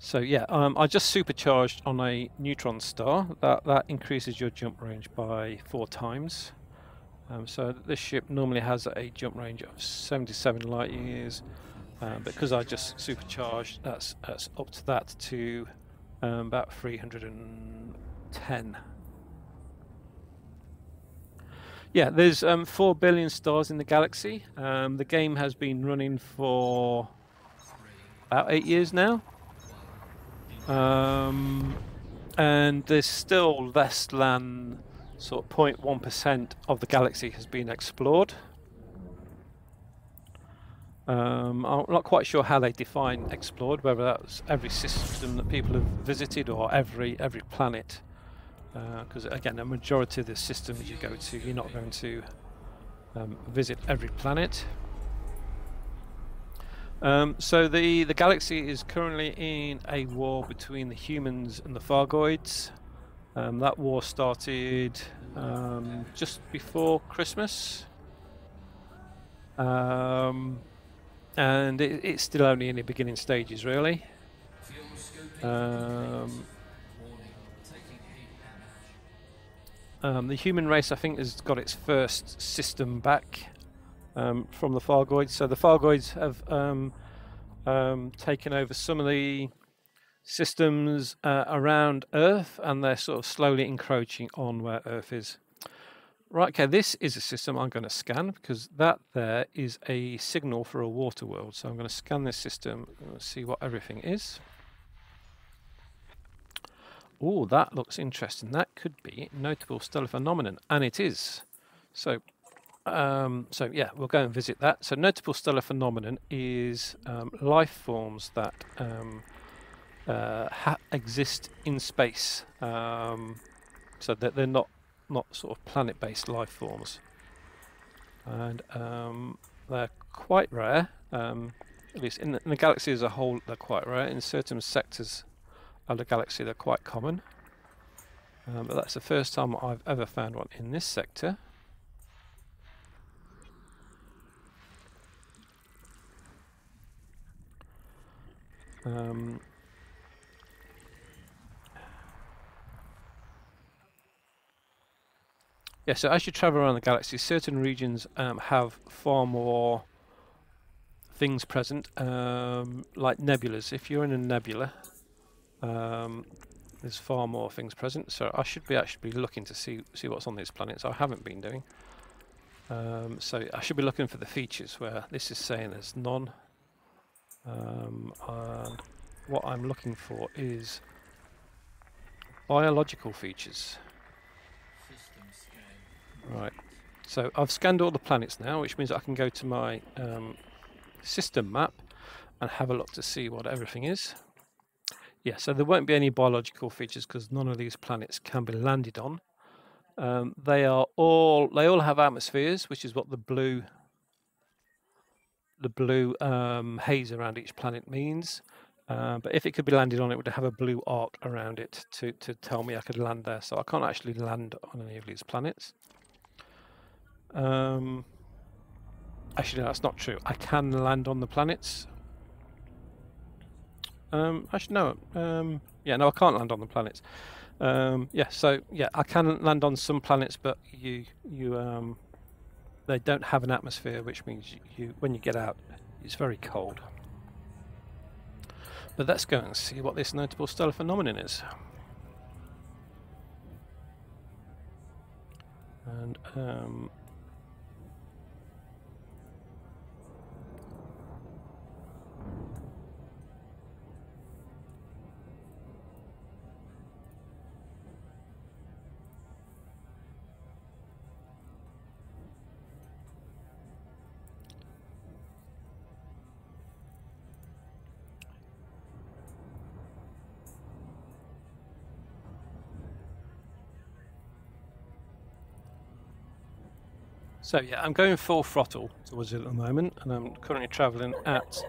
So yeah, um, I just supercharged on a neutron star. That that increases your jump range by four times. Um, so this ship normally has a jump range of 77 light years, um, because I just supercharged, that's that's up to that to um, about 310. Yeah, there's um, four billion stars in the galaxy. Um, the game has been running for about eight years now. Um, and there's still less than sort of 0.1% of the galaxy has been explored. Um, I'm not quite sure how they define explored, whether that's every system that people have visited or every every planet. Because again, a majority of the systems you go to, you're not going to um, visit every planet. Um, so the, the galaxy is currently in a war between the humans and the Thargoids. Um, that war started um, just before Christmas. Um, and it, it's still only in the beginning stages, really. Um, Um, the human race, I think, has got its first system back um, from the Thargoids. So the Thargoids have um, um, taken over some of the systems uh, around Earth, and they're sort of slowly encroaching on where Earth is. Right, okay, this is a system I'm going to scan because that there is a signal for a water world. So I'm going to scan this system and see what everything is. Oh, that looks interesting. That could be notable stellar phenomenon, and it is. So, um, so yeah, we'll go and visit that. So, notable stellar phenomenon is um, life forms that um, uh, exist in space. Um, so that they're not not sort of planet-based life forms, and um, they're quite rare. Um, at least in the, in the, galaxy as a whole, they're quite rare. In certain sectors the galaxy, they're quite common. Um, but that's the first time I've ever found one in this sector. Um, Yeah, so as you travel around the galaxy, certain regions um, have far more things present, um, like nebulas. If you're in a nebula, um, there's far more things present. So I should be actually looking to see see what's on these planets. I haven't been doing. Um, so I should be looking for the features where this is saying there's none. Um, what I'm looking for is biological features. Right. So I've scanned all the planets now, which means I can go to my um, system map and have a look to see what everything is. Yeah, so there won't be any biological features because none of these planets can be landed on. Um, they are all they all have atmospheres, which is what the blue the blue um, haze around each planet means. Uh, but if it could be landed on, it would have a blue arc around it to, to tell me I could land there. So I can't actually land on any of these planets. Um, actually, no, that's not true. I can land on the planets. Um, actually, no. Um, yeah, no, I can't land on the planets. Um, yeah, so yeah, I can land on some planets, but you you um, they don't have an atmosphere, which means you, you when you get out, it's very cold. But let's go and see what this notable stellar phenomenon is. And um, So yeah, I'm going full throttle towards it at the moment, and I'm currently travelling at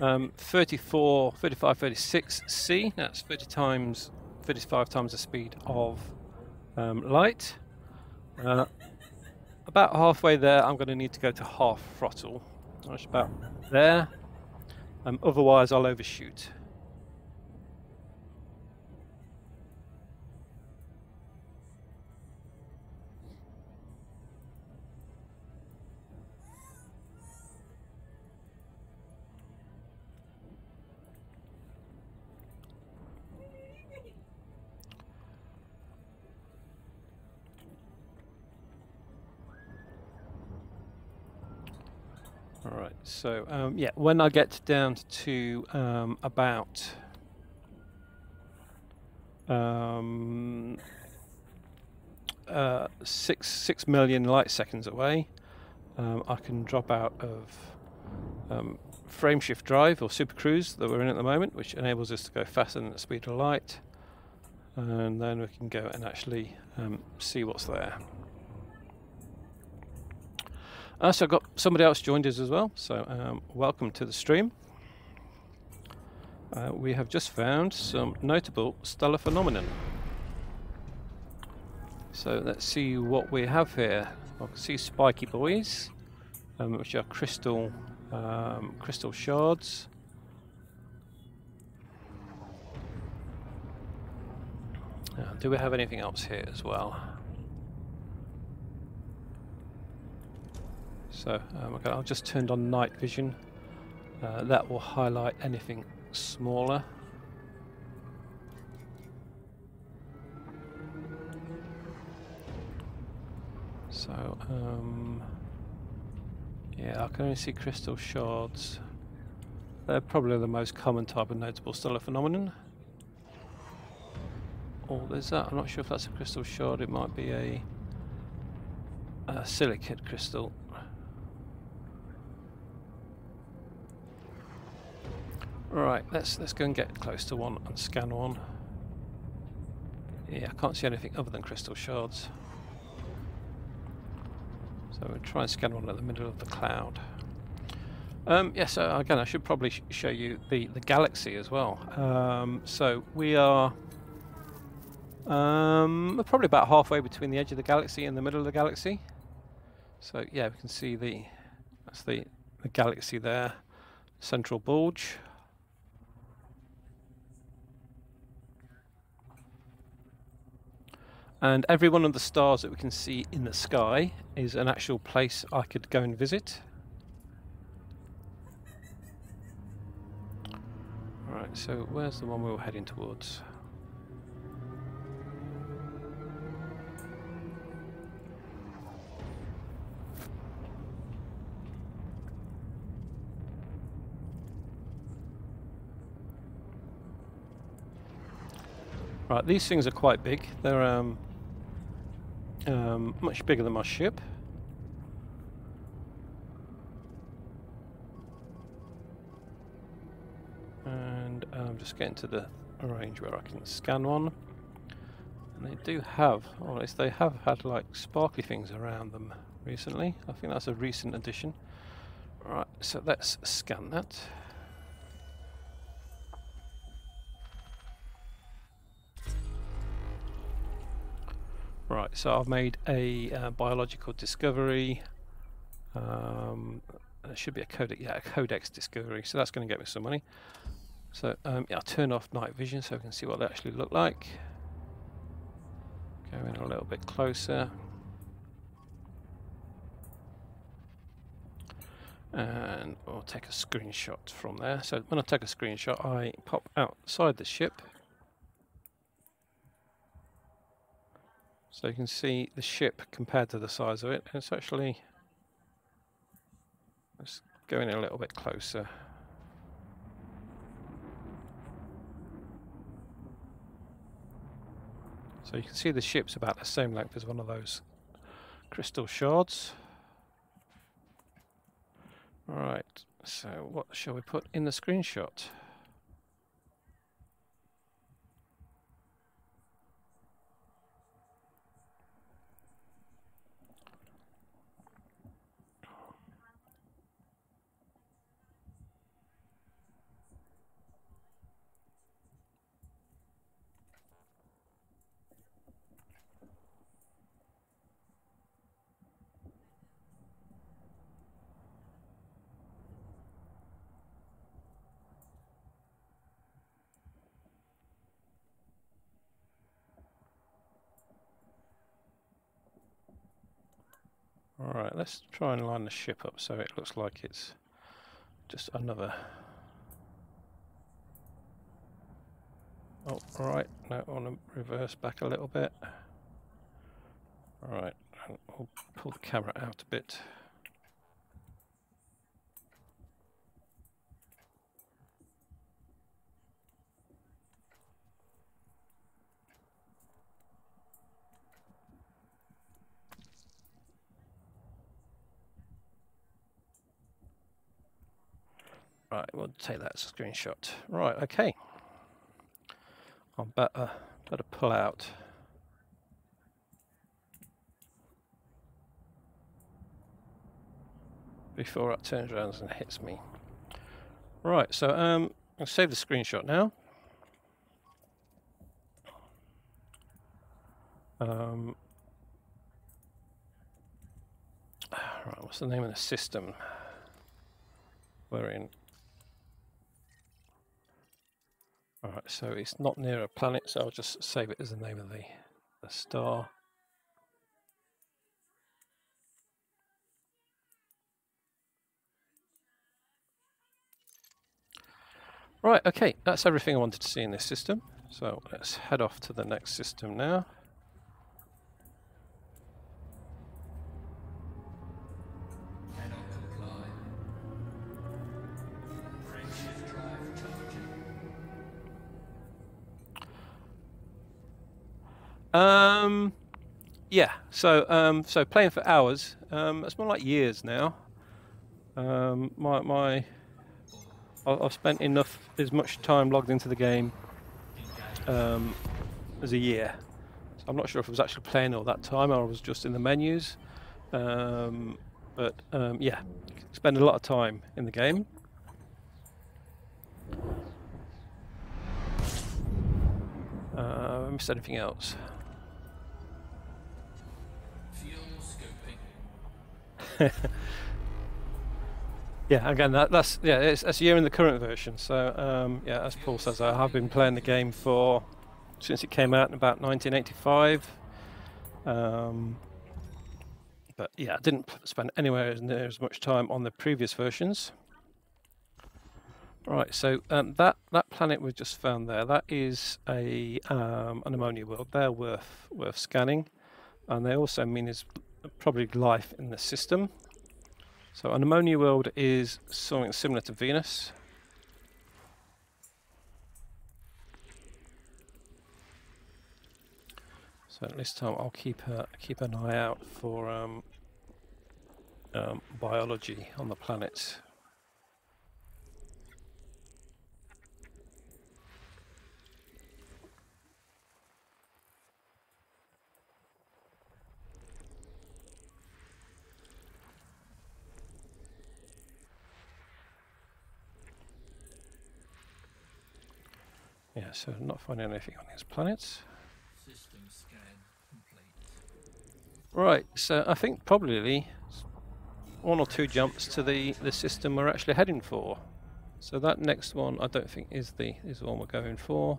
um, 34, 35, 36 C. That's 30 times, 35 times the speed of um, light. Uh, about halfway there, I'm going to need to go to half throttle. That's about there. Um, otherwise, I'll overshoot. So um, yeah, when I get down to um, about um, uh, six six million light seconds away, um, I can drop out of um, frameshift drive or super cruise that we're in at the moment, which enables us to go faster than the speed of light, and then we can go and actually um, see what's there. So I've got somebody else joined us as well, so um, welcome to the stream. Uh, we have just found some notable stellar phenomenon. So let's see what we have here. I can see spiky boys, um, which are crystal um, crystal shards. Uh, do we have anything else here as well? So, um, okay, I'll just turned on night vision. Uh, that will highlight anything smaller. So, um, yeah, I can only see crystal shards. They're probably the most common type of notable stellar phenomenon. Oh, there's that. I'm not sure if that's a crystal shard. It might be a, a silicate crystal. Right, let's let's go and get close to one and scan one. Yeah, I can't see anything other than crystal shards. So we'll try and scan one at the middle of the cloud. Um, yes, yeah, so again, I should probably sh show you the, the galaxy as well. Um, so we are um, probably about halfway between the edge of the galaxy and the middle of the galaxy. So yeah, we can see the that's the, the galaxy there, central bulge. And every one of the stars that we can see in the sky is an actual place I could go and visit. Right, so where's the one we were heading towards? Right, these things are quite big. They're um, um, much bigger than my ship. And I'm just getting to the range where I can scan one. And they do have, or at least they have had like sparkly things around them recently. I think that's a recent addition. Right, so let's scan that. Right, so I've made a uh, biological discovery. Um, there should be a codex, yeah, a codex discovery. So that's going to get me some money. So um, yeah, I'll turn off night vision so we can see what they actually look like. Go in a little bit closer. And we'll take a screenshot from there. So when I take a screenshot, I pop outside the ship So you can see the ship compared to the size of it. It's actually, let's go in a little bit closer. So you can see the ship's about the same length as one of those crystal shards. Right, so what shall we put in the screenshot? Alright, let's try and line the ship up so it looks like it's just another... Oh, alright, now I want to reverse back a little bit. Alright, I'll pull the camera out a bit. Right, we'll take that as a screenshot. Right, okay. I'll better, better pull out. Before it turns around and hits me. Right, so um, I'll save the screenshot now. Um, right, what's the name of the system we're in? Alright, so it's not near a planet, so I'll just save it as the name of the, the star. Right, okay, that's everything I wanted to see in this system. So let's head off to the next system now. Um, yeah. So um, so playing for hours. Um, it's more like years now. Um, my my. I've spent enough as much time logged into the game um, as a year. So I'm not sure if I was actually playing all that time or I was just in the menus. Um, but um, yeah, spend a lot of time in the game. Uh, I missed anything else? Yeah, again, that, that's yeah, it's, it's a year in the current version. So um, yeah, as Paul says, I have been playing the game for since it came out in about 1985. Um, but yeah, I didn't spend anywhere near as much time on the previous versions. Right, so um, that that planet we've just found there, that is a um, an ammonia world. They're worth worth scanning, and they also mean there's probably life in the system. So an ammonia world is something similar to Venus. So at this time, I'll keep a, keep an eye out for um, um, biology on the planet. Yeah, so not finding anything on these planets. System scan complete. Right, so I think probably one or two jumps to the, the system we're actually heading for. So that next one I don't think is the is the one we're going for.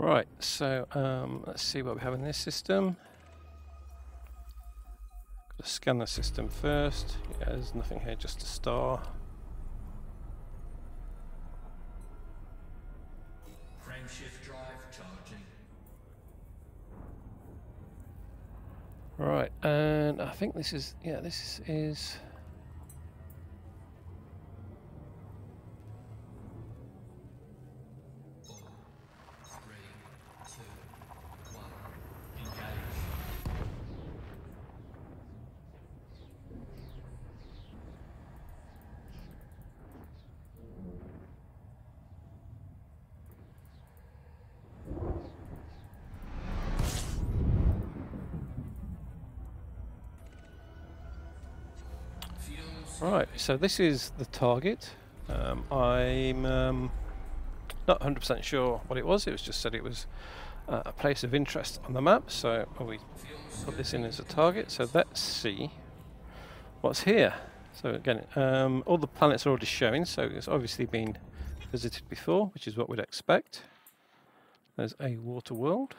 Right, so um, let's see what we have in this system. Got to scan the system first. Yeah, there's nothing here, just a star. Frameshift drive charging. Right, and I think this is yeah, this is So this is the target. Um, I'm um, not 100% sure what it was. It was just said it was uh, a place of interest on the map. So we put this in as a target. So let's see what's here. So again, um, all the planets are already showing. So it's obviously been visited before, which is what we'd expect. There's a water world.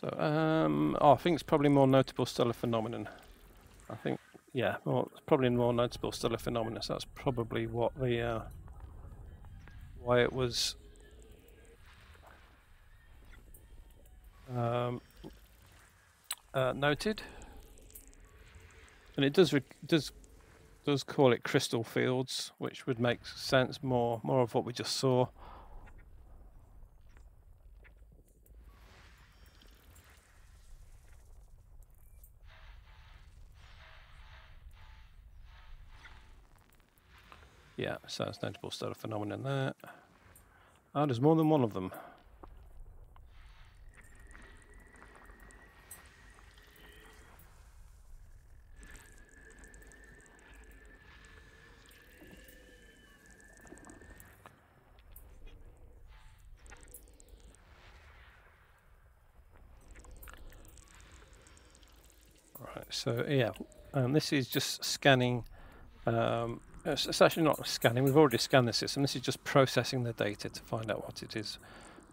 So, um, oh, I think it's probably more notable stellar phenomenon. I think, yeah, more, it's probably more notable stellar phenomenon. So that's probably what the uh, why it was um, uh, noted, and it does does does call it crystal fields, which would make sense more more of what we just saw. Yeah, so it's notable sort of phenomenon there. Oh, there's more than one of them. Right, so yeah, um, this is just scanning um, it's, actually not scanning. We've already scanned the system. This is just processing the data to find out what it is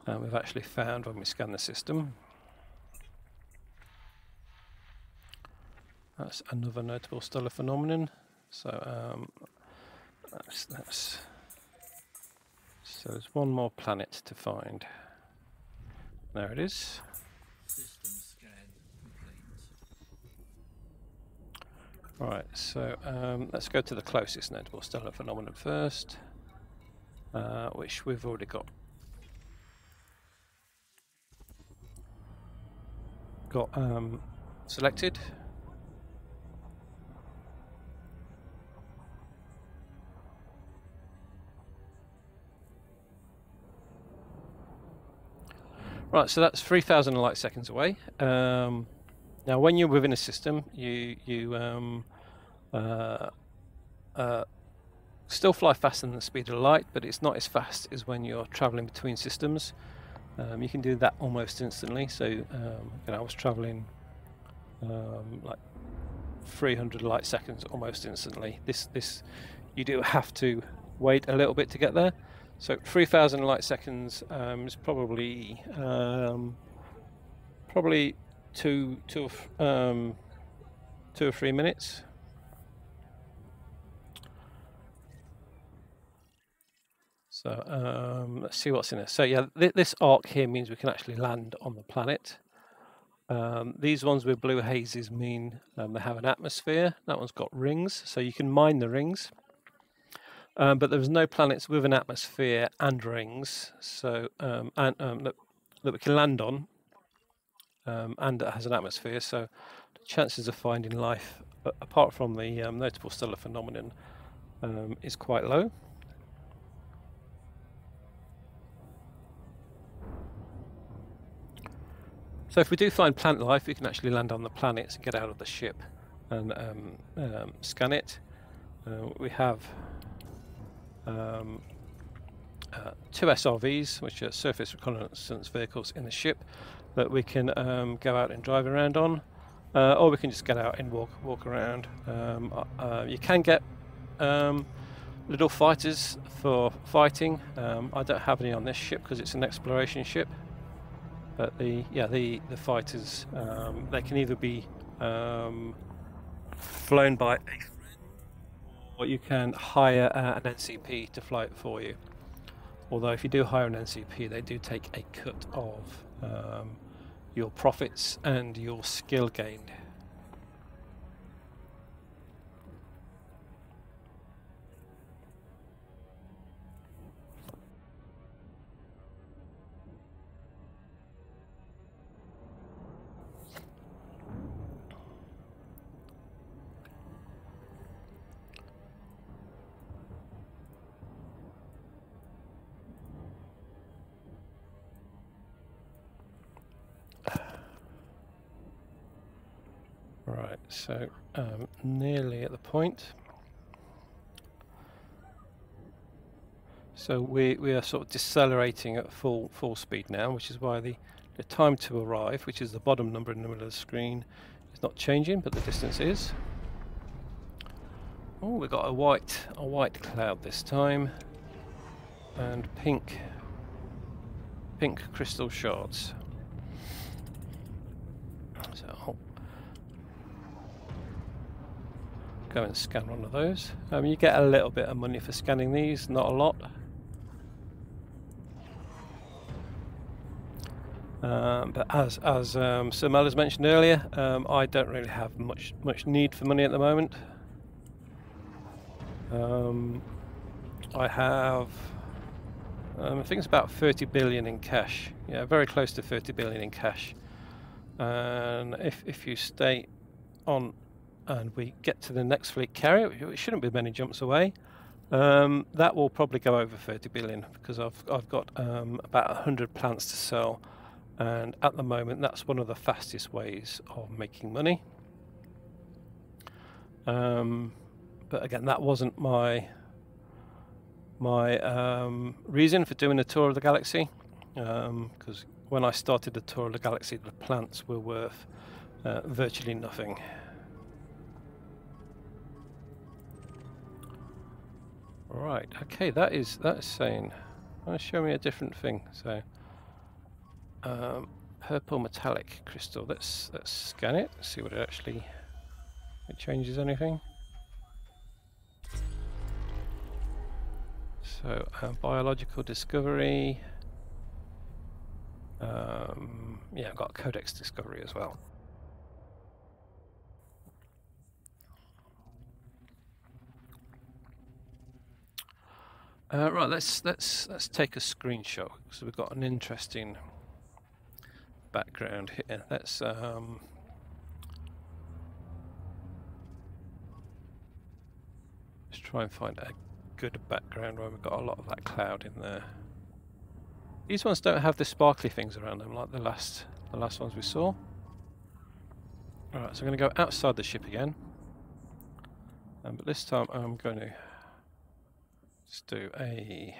um, we've actually found when we scan the system. That's another notable stellar phenomenon. So um, that's, that's so there's one more planet to find. There it is. System scan Right, so um, let's go to the closest notable stellar phenomenon first, uh, which we've already got. Got um, selected. Right, so that's 3,000 light seconds away. Um, now, when you're within a system, you you um, uh, uh, still fly faster than the speed of light, but it's not as fast as when you're traveling between systems. Um, you can do that almost instantly. So, um, you know, I was traveling um, like 300 light seconds almost instantly. This this you do have to wait a little bit to get there. So 3,000 light seconds um, is probably um, probably two two or um, two or three minutes. So um, let's see what's in it. So yeah, th- this arc here means we can actually land on the planet. Um, these ones with blue hazes mean um, they have an atmosphere. That one's got rings, so you can mine the rings. Um, but there's no planets with an atmosphere and rings, so um, and um, that, that we can land on, um, and it has an atmosphere. So the chances of finding life, apart from the um, notable stellar phenomenon, um, is quite low. So if we do find plant life, we can actually land on the planets and get out of the ship and um, um, scan it. Uh, we have um, uh, two SRVs, which are surface reconnaissance vehicles in the ship, that we can um, go out and drive around on, uh, or we can just get out and walk walk around. Um, uh, uh, you can get um, little fighters for fighting. Um, I don't have any on this ship because it's an exploration ship. But the yeah the the fighters um, they can either be um, flown by a friend or you can hire uh, an NCP to fly it for you. Although if you do hire an NCP, they do take a cut of um, your profits and your skill gained. So um, nearly at the point. So we, we are sort of decelerating at full full speed now, which is why the, the time to arrive, which is the bottom number in the middle of the screen, is not changing, but the distance is. Oh, we got a white a white cloud this time, and pink pink crystal shards. So I'll go and scan one of those. Um, you get a little bit of money for scanning these, not a lot. Um, but as as um, Sir Mel has mentioned earlier, um, I don't really have much much need for money at the moment. Um, I have, um, I think it's about 30 billion in cash. Yeah, very close to 30 billion in cash. And if if you stay on and we get to the next fleet carrier, which- shouldn't be many jumps away, um, that will probably go over 30 billion because I've, I've got um, about 100 plants to sell, and at the moment, that's one of the fastest ways of making money. Um, but again, that wasn't my my um, reason for doing a tour of the galaxy, because when I started the tour of the galaxy, the plants were worth uh, virtually nothing. Right, okay, that is that is saying want to show me a different thing. So um, purple metallic crystal. Let's let's scan it. See what it actually it changes anything. So uh, biological discovery. Um, yeah, I've got codex discovery as well. Uh, right, let's let's let's take a screenshot because we've got an interesting background here. Let's um, let's try and find a good background where we've got a lot of that cloud in there. These ones don't have the sparkly things around them like the last the last ones we saw. Alright, so I'm going to go outside the ship again. Um, but this time I'm going to Let's do a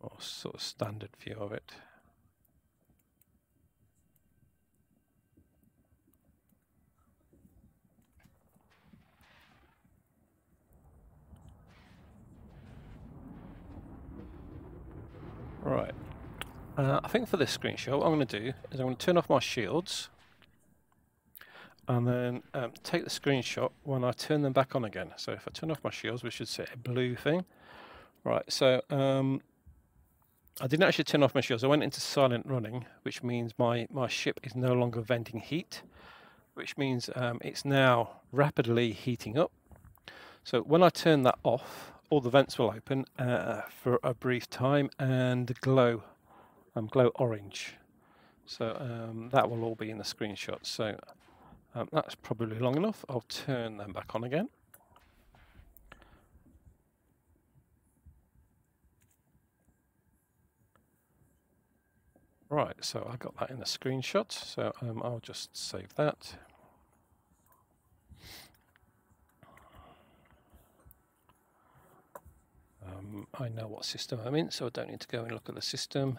or sort of standard view of it. Right. Uh, I think for this screenshot, what I'm going to do is I'm going to turn off my shields and then um, take the screenshot when I turn them back on again. So if I turn off my shields, we should see a blue thing. Right, so um, I didn't actually turn off my shields. I went into silent running, which means my, my ship is no longer venting heat, which means um, it's now rapidly heating up. So when I turn that off, all the vents will open uh, for a brief time and glow, um, glow orange. So um, that will all be in the screenshot. So um, that's probably long enough. I'll turn them back on again. Right, so I got that in the screenshot, so um, I'll just save that. Um, I know what system I'm in, so I don't need to go and look at the system.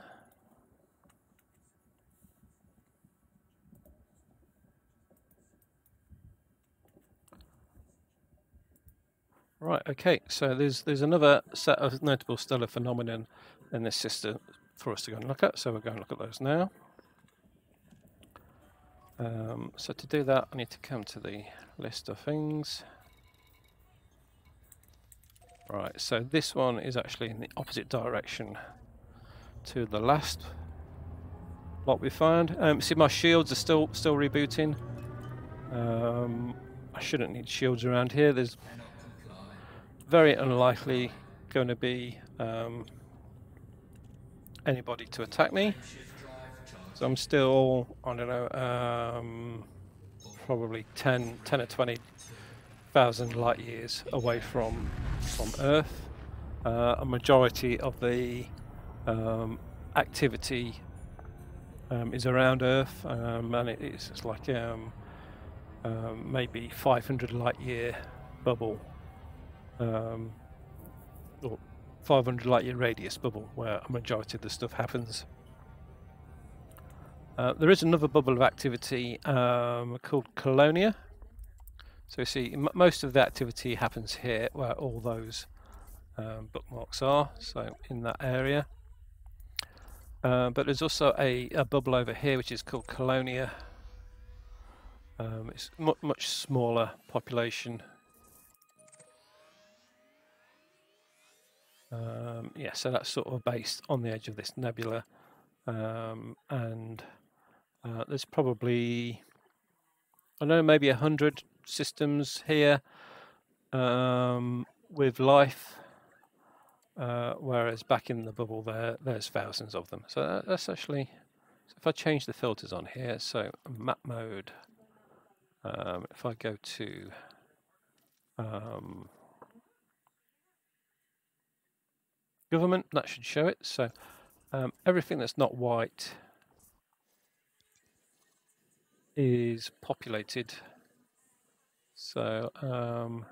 Right, okay, so there's there's another set of notable stellar phenomenon in this system for us to go and look at, so we're going to look at those now. Um, so to do that, I need to come to the list of things. Right, so this one is actually in the opposite direction to the last lot we found. Um, see, my shields are still still rebooting. Um, I shouldn't need shields around here. There's very unlikely going to be um, anybody to attack me. So I'm still, I don't know, um, probably 10, 10 or 20,000 light years away from from Earth. Uh, a majority of the um, activity um, is around Earth, um, and it, it's like um, maybe 500 light year bubble um, or 500 light year radius bubble where a majority of the stuff happens. Uh, there is another bubble of activity um, called Colonia. So you see, most of the activity happens here where all those um, bookmarks are, so in that area. Uh, but there's also a, a, bubble over here which is called Colonia. Um, it's much smaller population Um, yeah, so that's sort of based on the edge of this nebula. Um, and uh, there's probably, I don't know, maybe a hundred systems here um, with life. Uh, whereas back in the bubble there, there's thousands of them. So that's actually, so if I change the filters on here, so map mode, um, if I go to um, government, that should show it. So um, everything that's not white is populated. So um,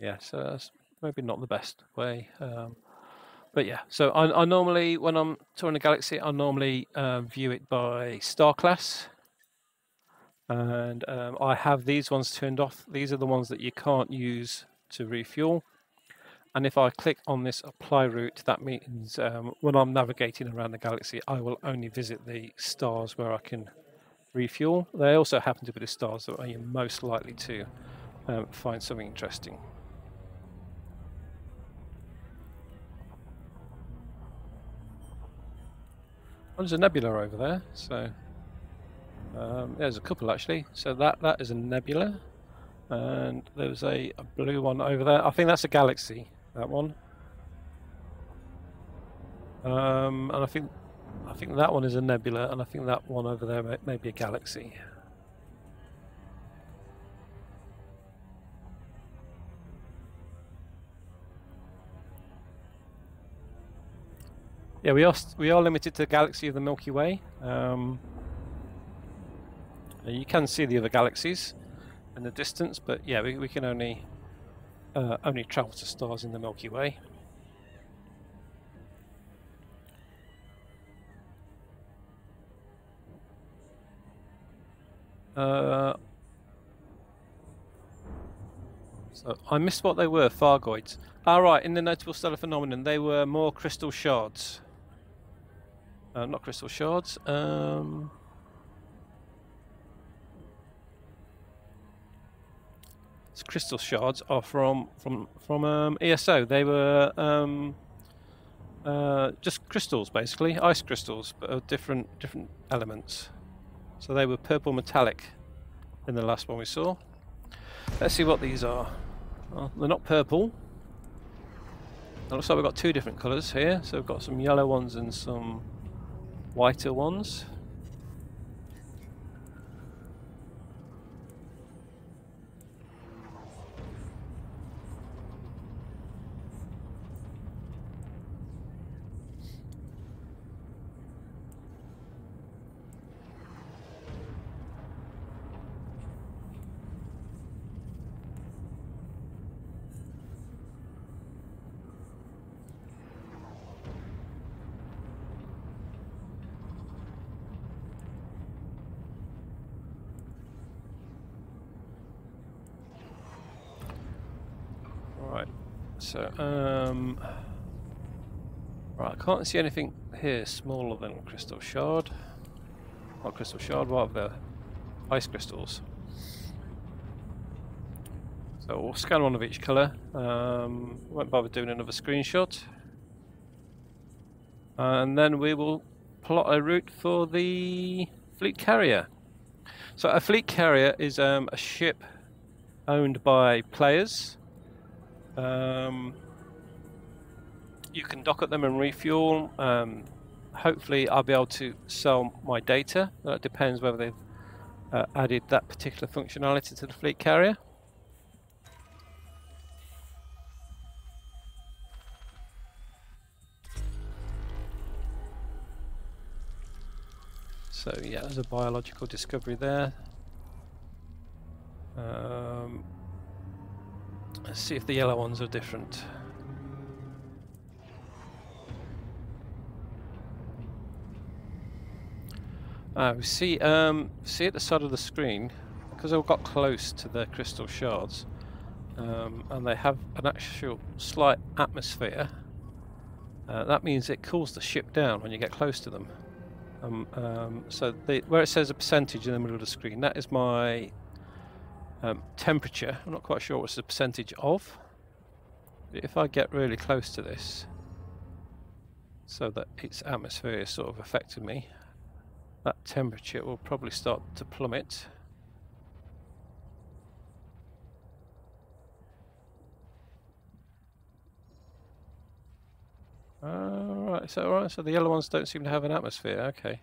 yeah, so that's maybe not the best way. Um, but yeah, so I, I normally, when I'm touring a galaxy, I normally uh, view it by star class. And um, I have these ones turned off. These are the ones that you can't use to refuel. And if I click on this apply route, that means um, when I'm navigating around the galaxy, I will only visit the stars where I can refuel. They also happen to be the stars that are most likely to um, find something interesting. there's a nebula over there, so um, there's a couple actually. So that that is a nebula, and there's a, a blue one over there. I think that's a galaxy. That one, um, and I think I think that one is a nebula, and I think that one over there may, may be a galaxy. Yeah, we are we are limited to the galaxy of the Milky Way. Um, you can see the other galaxies in the distance, but yeah, we, we can only uh, only travel to stars in the Milky Way. Uh, so I missed what they were, Fargoids. Ah, right, in the notable stellar phenomenon, they were more crystal shards. Uh, not crystal shards. Um, crystal shards are from from from um, ESO. They were um, uh, just crystals, basically, ice crystals, but of different different elements. So they were purple metallic in the last one we saw. Let's see what these are. Well, they're not purple. It looks like we've got two different colours here. So we've got some yellow ones and some whiter ones. So, um, right, I can't see anything here smaller than crystal shard. Not crystal shard, what the ice crystals. So we'll scan one of each colour. Um, won't bother doing another screenshot. And then we will plot a route for the fleet carrier. So a fleet carrier is um, a ship owned by players um, you can dock at them and refuel. Um, hopefully, I'll be able to sell my data. That depends whether they've uh, added that particular functionality to the fleet carrier. So yeah, there's a biological discovery there. Um, Let's see if the yellow ones are different. Ah, we see um, see at the side of the screen because I've got close to the crystal shards, um, and they have an actual slight atmosphere. Uh, that means it cools the ship down when you get close to them. Um, um so the, where it says a percentage in the middle of the screen, that is my um, temperature, I'm not quite sure what's the percentage of. If I get really close to this, so that its atmosphere is sort of affecting me, that temperature will probably start to plummet. Alright, so alright, so the yellow ones don't seem to have an atmosphere, okay.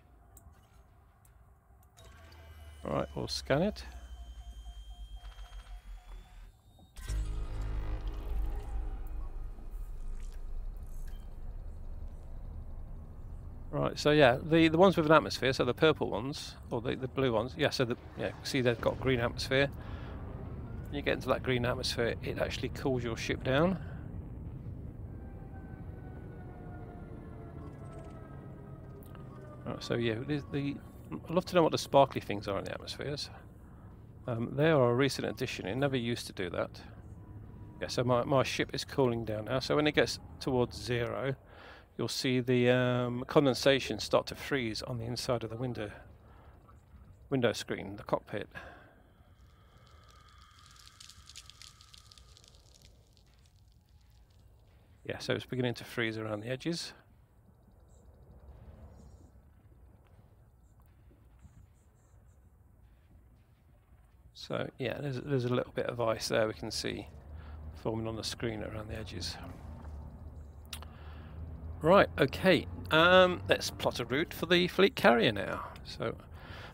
Alright, we'll scan it. Right, so yeah, the, the ones with an atmosphere, so the purple ones, or the, the blue ones, yeah, so the, yeah, see they've got green atmosphere. You get into that green atmosphere, it actually cools your ship down. Right, so yeah, the, the, I'd love to know what the sparkly things are in the atmospheres. Um, they are a recent addition, it never used to do that. Yeah, so my, my ship is cooling down now, so when it gets towards zero, you'll see the um, condensation start to freeze on the inside of the window window screen, the cockpit. Yeah, so it's beginning to freeze around the edges. So yeah, there's, there's a little bit of ice there we can see forming on the screen around the edges. Right, okay, um, let's plot a route for the fleet carrier now. So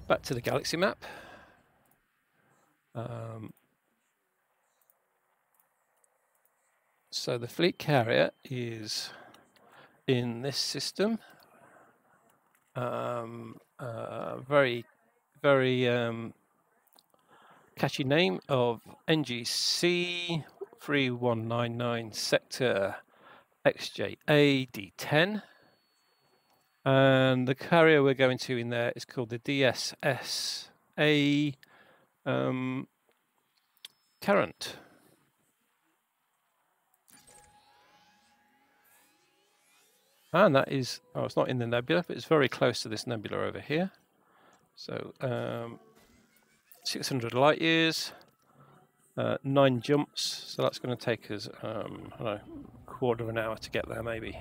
back to the galaxy map. Um, so the fleet carrier is in this system. Um, uh, very, very um, catchy name of NGC 3199 Sector XJA D10. And the carrier we're going to in there is called the DSS A um, Current. And that is, oh, it's not in the nebula, but it's very close to this nebula over here. So, um, 600 light years, uh, nine jumps, so that's going to take us, um, I know, quarter of an hour to get there maybe.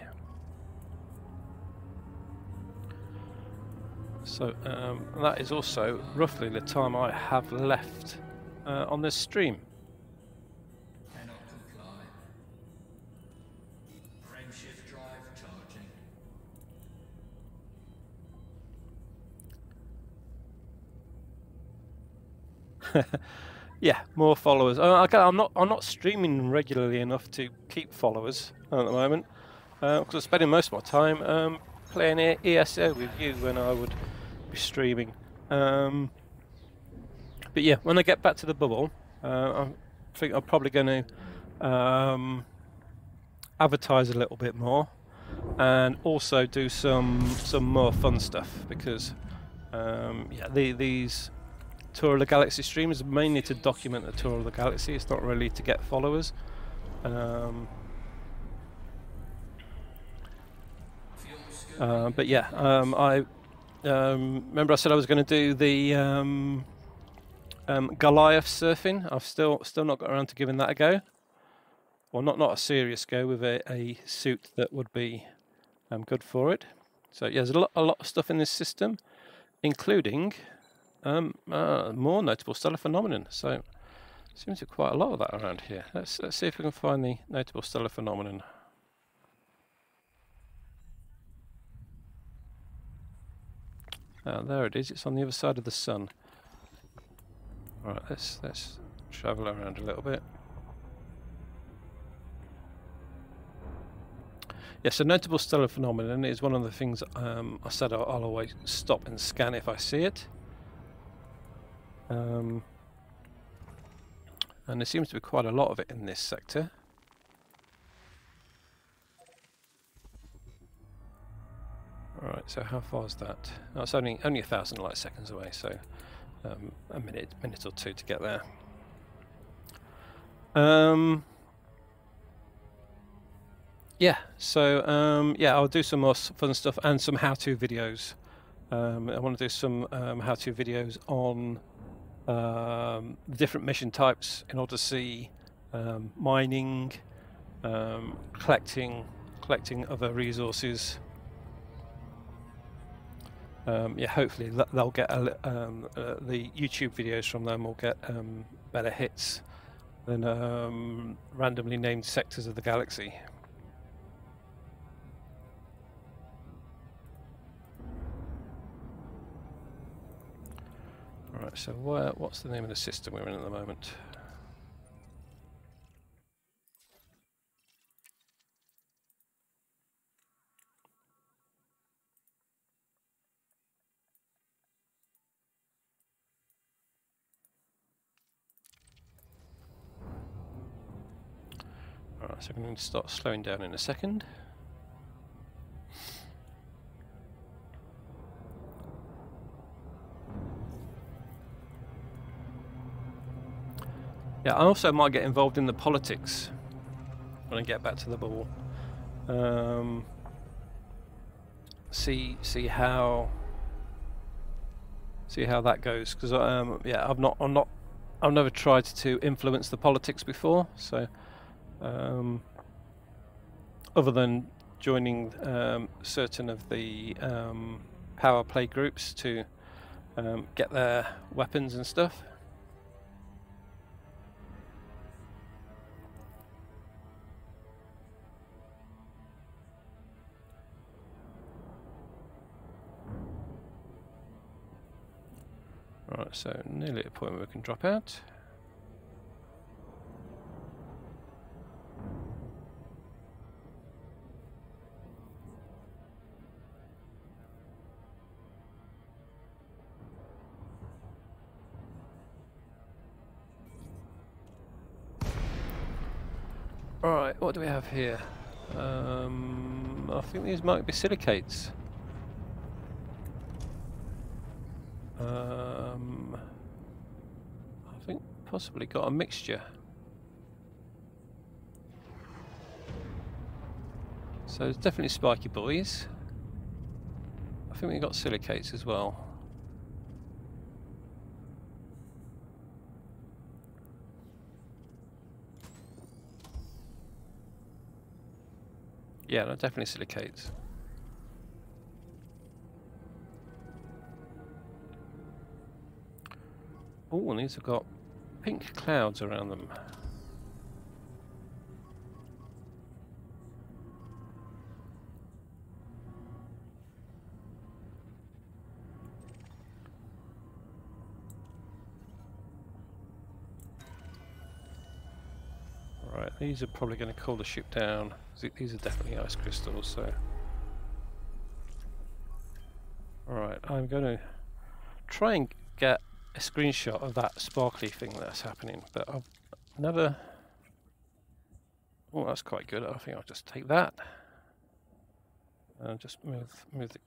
So um, that is also roughly the time I have left uh, on this stream. Yeah, more followers. Uh, I'm not. I'm not streaming regularly enough to keep followers at the moment because I'm spending most of my time um, playing ESO with you when I would be streaming. Um, but yeah, when I get back to the bubble, uh, I think I'm probably going to um, advertise a little bit more and also do some some more fun stuff because um, yeah, the, these tour of the galaxy stream is mainly to document the tour of the galaxy. It's not really to get followers. Um, uh, but yeah, um, I um, remember I said I was going to do the um, um, Goliath surfing. I've still still not got around to giving that a go. Well, not not a serious go with a, a suit that would be good for it. So yeah, there's a lot a lot of stuff in this system, including um, uh, more notable stellar phenomenon. So seems to be quite a lot of that around here. Let's let's see if we can find the notable stellar phenomenon. Ah, there it is. It's on the other side of the sun. All right, let's let's travel around a little bit. Yes, a notable stellar phenomenon is one of the things um, I said I'll, I'll, always stop and scan if I see it. Um, and there seems to be quite a lot of it in this sector. Alright, so how far is that? Oh, it's only only a thousand light seconds away, so um, a minute minute or two to get there. Um, yeah, so um, yeah, I'll do some more fun stuff and some how-to videos. Um, I want to do some um, how-to videos on um, different mission types in Odyssey, um, mining, um, collecting, collecting other resources. Um, yeah, hopefully they'll get a, um, uh, the YouTube videos from them will get um, better hits than randomly named sectors of the galaxy. Right, so where, what's the name of the system we're in at the moment? Alright, so I'm going to start slowing down in a second. Yeah, I also might get involved in the politics when I get back to the ball. Um, see see how see how that goes because um, yeah I've not I'm not I've never tried to influence the politics before so um, other than joining um, certain of the um, power play groups to um, get their weapons and stuff Right, so nearly at a point where we can drop out. Alright, what do we have here? Um, I think these might be silicates. Think possibly got a mixture. So it's definitely spiky boys. I think we got silicates as well. Yeah, no, definitely silicates. Oh, and these have got pink clouds around them. Right, these are probably going to cool the ship down. These are definitely ice crystals, so... Alright, I'm going to try and get a screenshot of that sparkly thing that's happening, but I've never... Oh, that's quite good. I think I'll just take that. And just move, move the...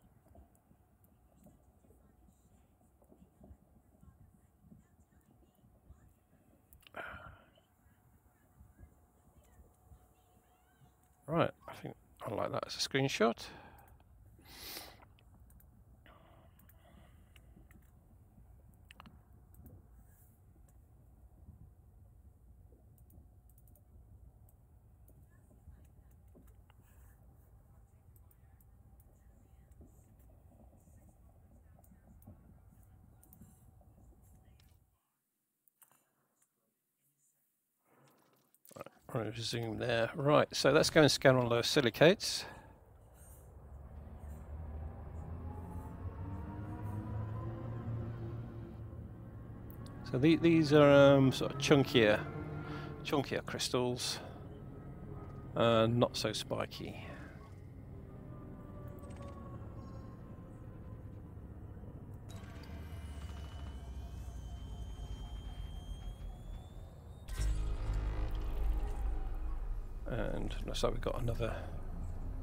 Right, I think I like that as a screenshot. Resume there. Right, so let's go and scan all those silicates. So the, these are um, sort of chunkier, chunkier crystals, uh, not so spiky. Looks like we've got another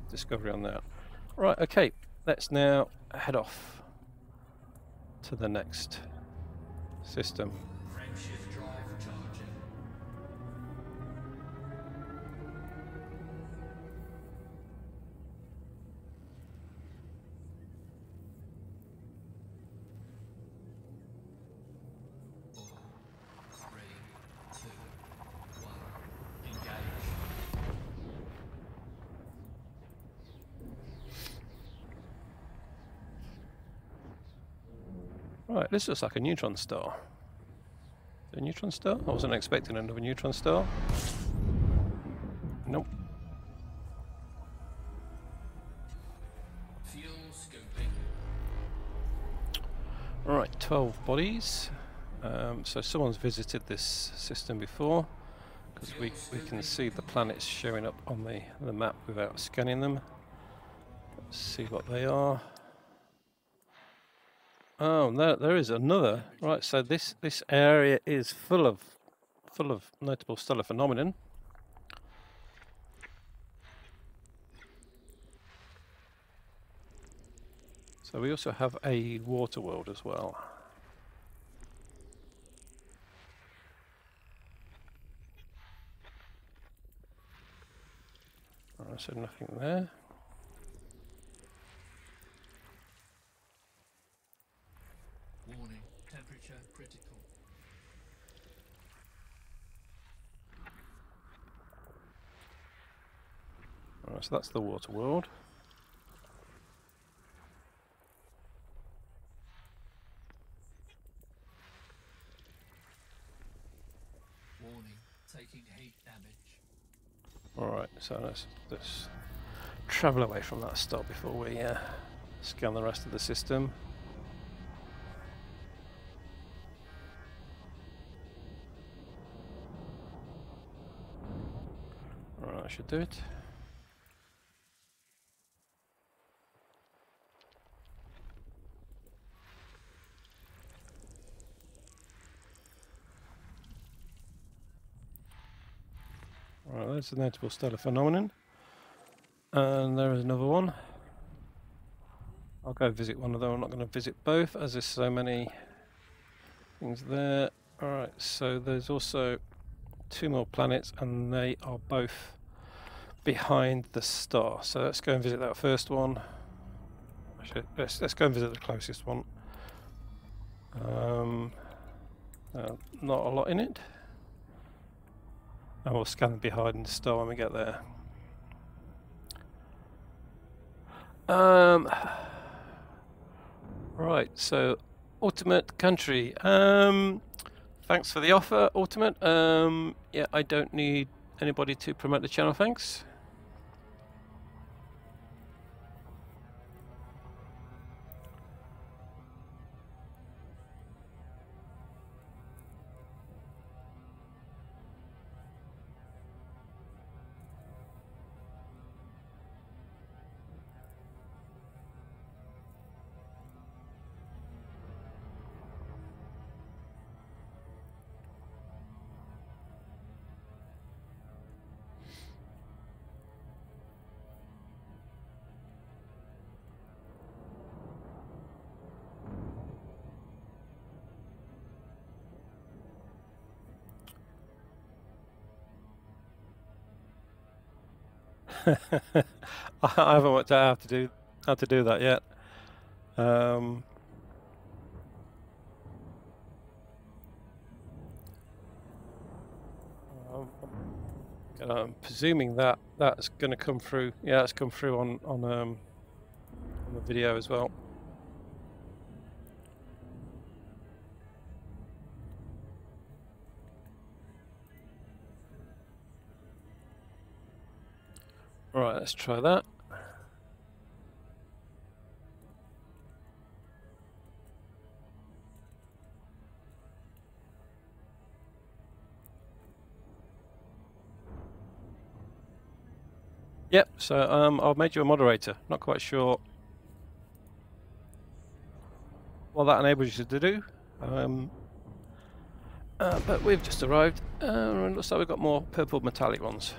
discovery on that. Right, okay, let's now head off to the next system. Right, this looks like a neutron star. A neutron star? I wasn't expecting another neutron star. Nope. Right, 12 bodies. Um, so someone's visited this system before because we, we can see the planets showing up on the, the map without scanning them. Let's see what they are. Oh, there, there is another. Right, so this this area is full of full of notable stellar phenomenon. So we also have a water world as well. I so nothing there. Alright, so that's the water world. Warning, taking heat damage. Alright, so let's, let's travel away from that stop before we uh, scan the rest of the system. Alright, that should do it. A notable stellar phenomenon. And there is another one. I'll go visit one of them. I'm not going to visit both as there's so many things there. Alright, so there's also two more planets and they are both behind the star. So let's go and visit that first one. Actually, let's, let's go and visit the closest one. Um, uh, not a lot in it. And we'll scan behind the star when we get there. Um, right, so Ultimate Country. Um, thanks for the offer, Ultimate. Um, yeah, I don't need anybody to promote the channel, thanks. I haven't worked out how to do how to do that yet. Um, I'm presuming that that's going to come through. Yeah, it's come through on on um, on the video as well. Right, let's try that. Yep, so um, I've made you a moderator. Not quite sure what that enables you to do. Um, uh, but we've just arrived. Uh, looks like we've got more purple metallic ones.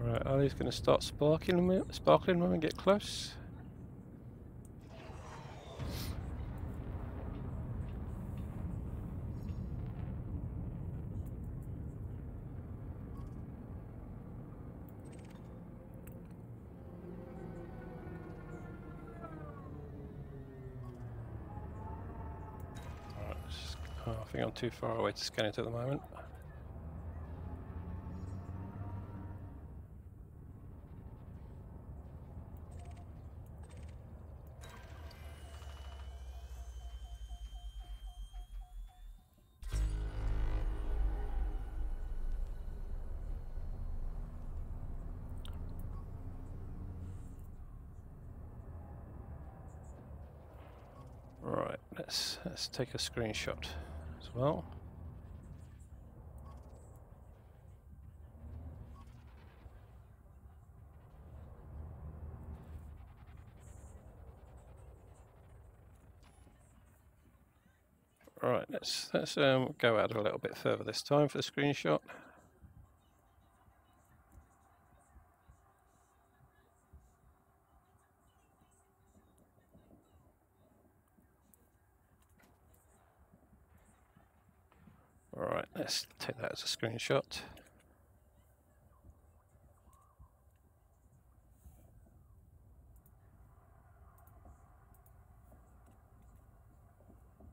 Right, are these going to start sparkling, sparkling when we get close? Too far away to scan it at the moment. Right, let's let's take a screenshot well. Right, let's let's um, go out a little bit further this time for the screenshot. Let's take that as a screenshot.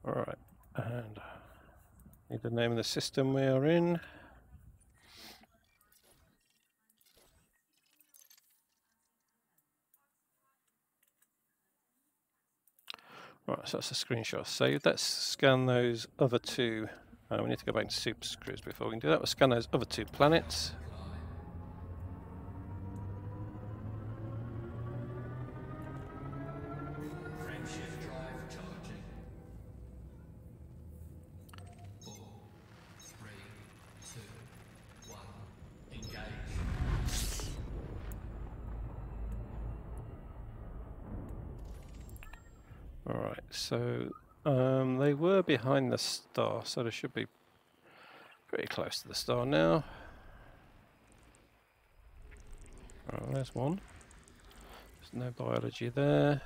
All right, and need the name of the system we are in. Right, so that's a screenshot saved. Let's scan those other two. Uh, we need to go back to Super Cruise before we can do that. We'll scan those other two planets. Frameshift drive charging. Four, three, two, one. Engage. All right, so um, they were behind the star, so they should be pretty close to the star now. Oh, there's one. There's no biology there.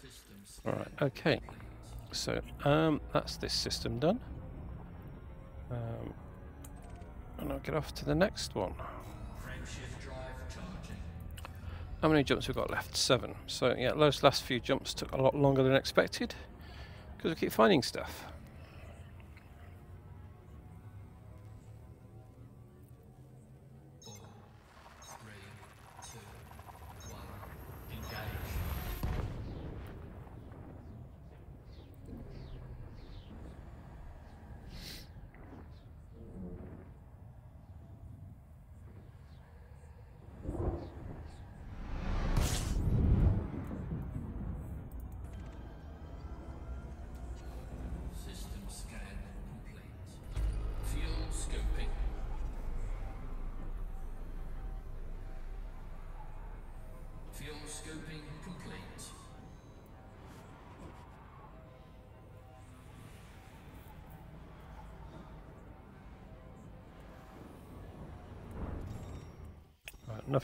Systems. All right, okay. So um, that's this system done. Um, and I'll get off to the next one. How many jumps we've got left? Seven. So yeah, those last few jumps took a lot longer than expected because we keep finding stuff.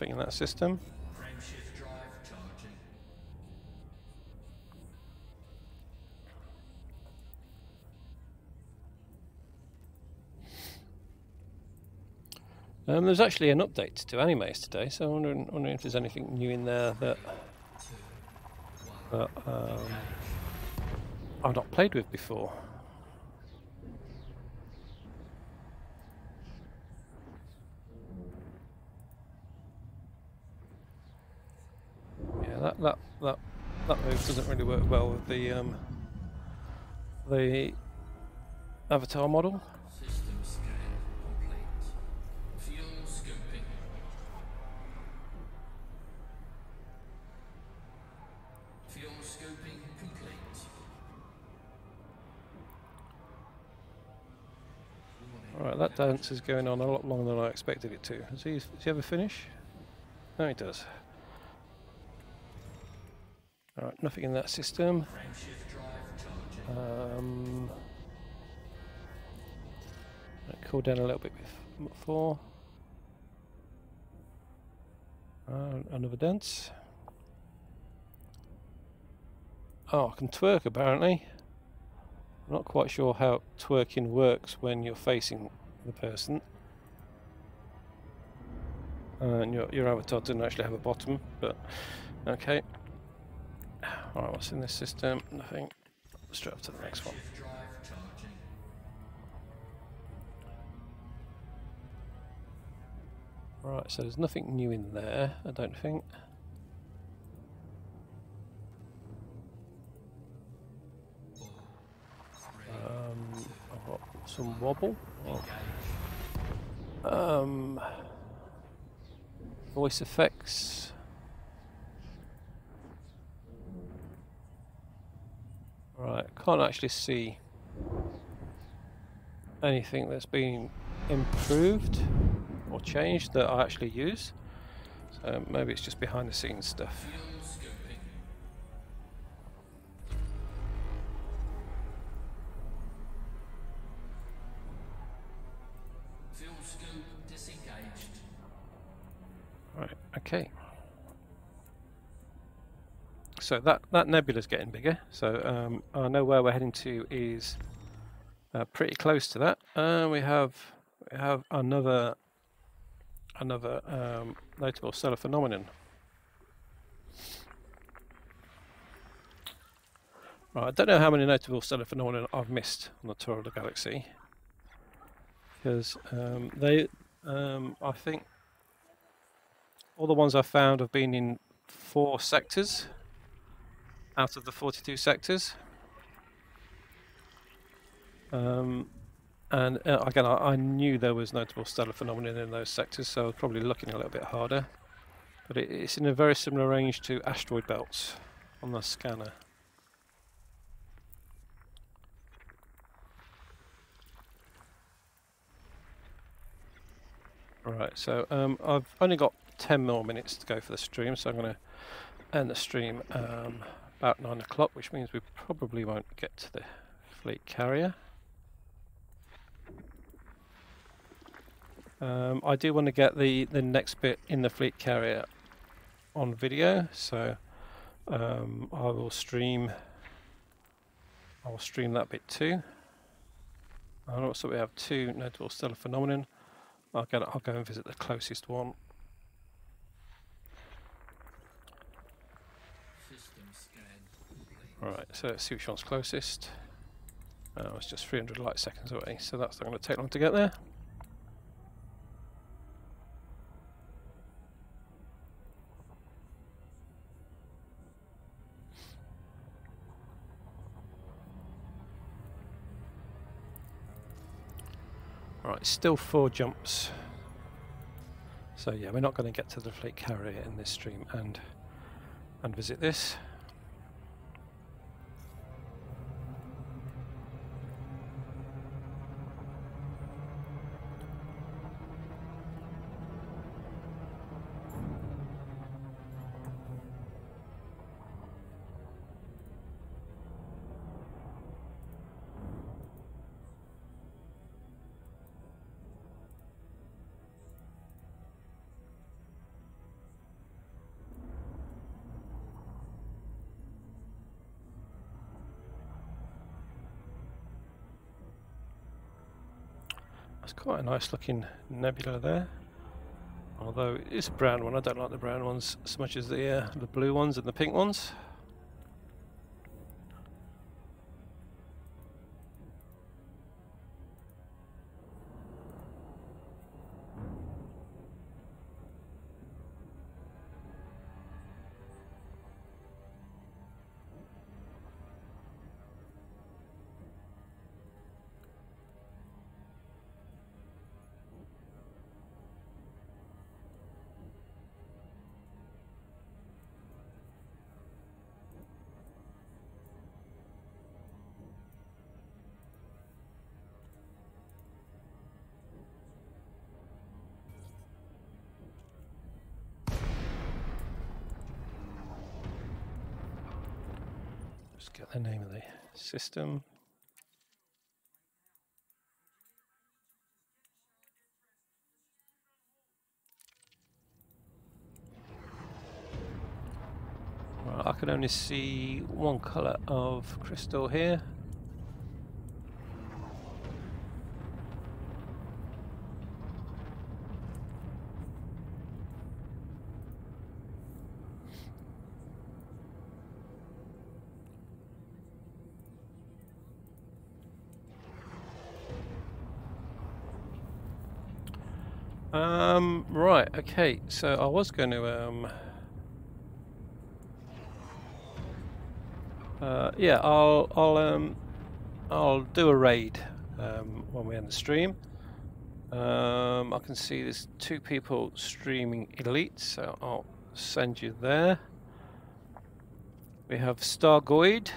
In that system. Um, there's actually an update to Animaze today, so I'm wondering, wondering if there's anything new in there that, that um, I've not played with before. Yeah, that that that that move doesn't really work well with the um, the avatar model. System scan complete. Fuel scoping. Fuel scoping complete. Alright, that dance is going on a lot longer than I expected it to. Does he, does he ever finish? No, he does. Alright, nothing in that system. Um, cool down a little bit before. Uh, another dance. Oh, I can twerk apparently. I'm not quite sure how twerking works when you're facing the person. And your, your avatar doesn't actually have a bottom, but okay. Alright, what's in this system? Nothing. Straight up to the next one. Right, so there's nothing new in there, I don't think. Um, I've got some wobble. Um, voice effects. Right, can't actually see anything that's been improved or changed that I actually use. So maybe it's just behind the scenes stuff. Right, okay. So that, that nebula's getting bigger. So um, I know where we're heading to is uh, pretty close to that. Uh, we have we have another another um, notable stellar phenomenon. Right, I don't know how many notable stellar phenomena I've missed on the tour of the galaxy because um, they, um, I think, all the ones I've found have been in four sectors out of the 42 sectors. Um, and uh, again, I, I knew there was notable stellar phenomenon in those sectors, so I was probably looking a little bit harder. But it, it's in a very similar range to asteroid belts on the scanner. Right, so um, I've only got 10 more minutes to go for the stream, so I'm going to end the stream um, about 9 o'clock, which means we probably won't get to the fleet carrier. Um, I do want to get the, the next bit in the fleet carrier on video, so um, I will stream I will stream that bit too. And also we have two notable stellar phenomenon. I'll get I'll go and visit the closest one. System scan complete. Right, so let's see which one's closest. Uh, oh, it's just 300 light seconds away, so that's not going to take long to get there. Right, still four jumps. So yeah, we're not going to get to the fleet carrier in this stream and and visit this. Nice looking nebula there. Although it's a brown one, I don't like the brown ones as much as the uh, the blue ones and the pink ones. The name of the system. Well, I can only see one colour of crystal here. Um, right, okay, so I was going to, um, uh, yeah, I'll, I'll, um, I'll do a raid, um, when we end the stream. Um, I can see there's two people streaming Elite, so I'll send you there. We have Stargoid.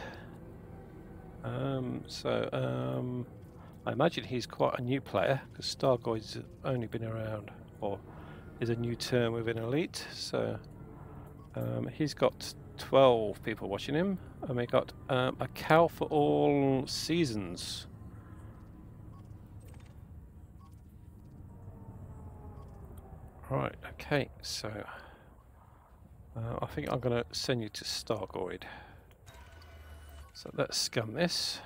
Um, so, um, I imagine he's quite a new player because Stargoid's only been around, or is a new term within Elite. So um, he's got 12 people watching him, and we got um, a cow for all seasons. Right, okay, so uh, I think I'm going to send you to Stargoid. So let's scan this.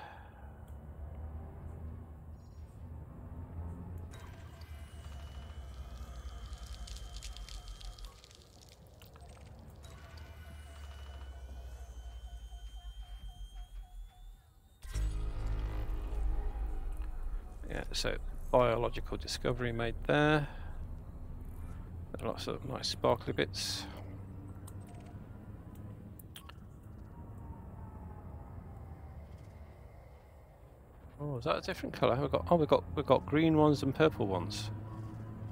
So biological discovery made there. Lots of nice sparkly bits. Oh, is that a different colour? We've got oh we've got we've got green ones and purple ones.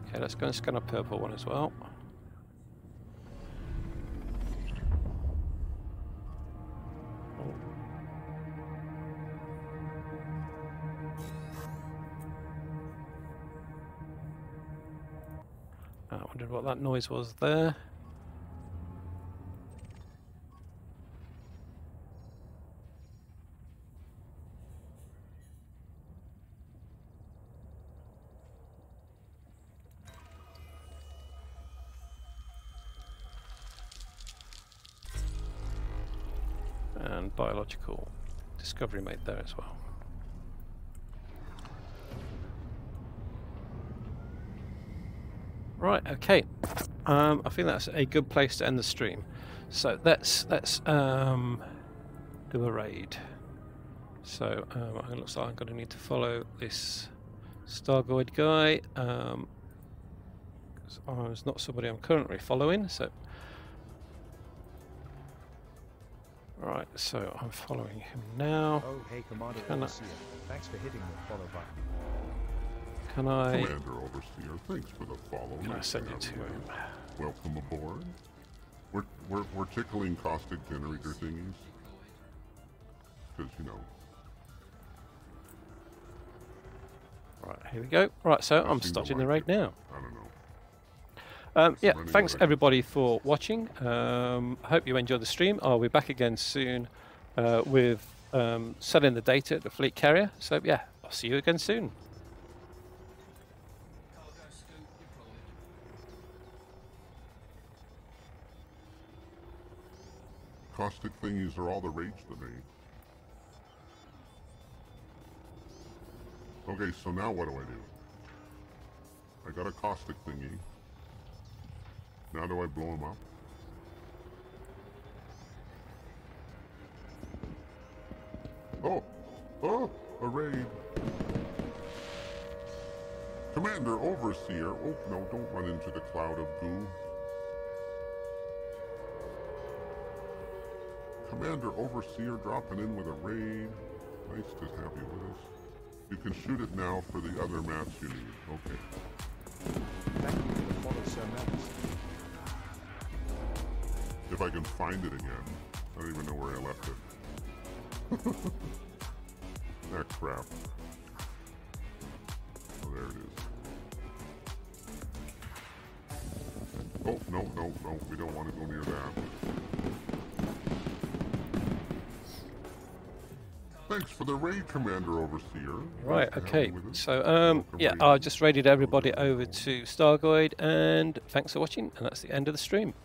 Okay, let's go and scan a purple one as well. Was there. And biological discovery made there as well. Right, okay. Um, I think that's a good place to end the stream. So let's let's um, do a raid. So um, it looks like I'm going to need to follow this Stargoid guy. Um, 'cause I was not somebody I'm currently following. So right, so I'm following him now. Oh, hey, Commander Thanks for hitting the follow button. Can I? Commander Overseer, thanks for the follow. Can I send have to you him? Welcome aboard. We're, we're, we're tickling caustic generator thingies. Because, you know, Right, here we go. Right, so I to starting the like raid it. now. I don't know. Um, yeah, thanks away. everybody for watching. Um, I hope you enjoyed the stream. I'll be back again soon uh, with um, selling the data at the fleet carrier. So yeah, I'll see you again soon. Caustic thingies are all the rage today. Okay, so now what do I do? I got a caustic thingy. Now do I blow him up? Oh! Oh! A raid! Commander Overseer! Oh, no, don't run into the cloud of goo. Commander Overseer dropping in with a raid. Nice to have you with us. You can shoot it now for the other maps you need. Okay. Thank you for the follow, Sir Max. If I can find it again. I don't even know where I left it. ah, crap. Oh, there it is. Oh, no, no, no. We don't want to go near that. Thanks for the raid, Commander Overseer. Right, Nice okay. you with us. So um, yeah. I just raided everybody over to Stargoid, and thanks for watching. And that's the end of the stream.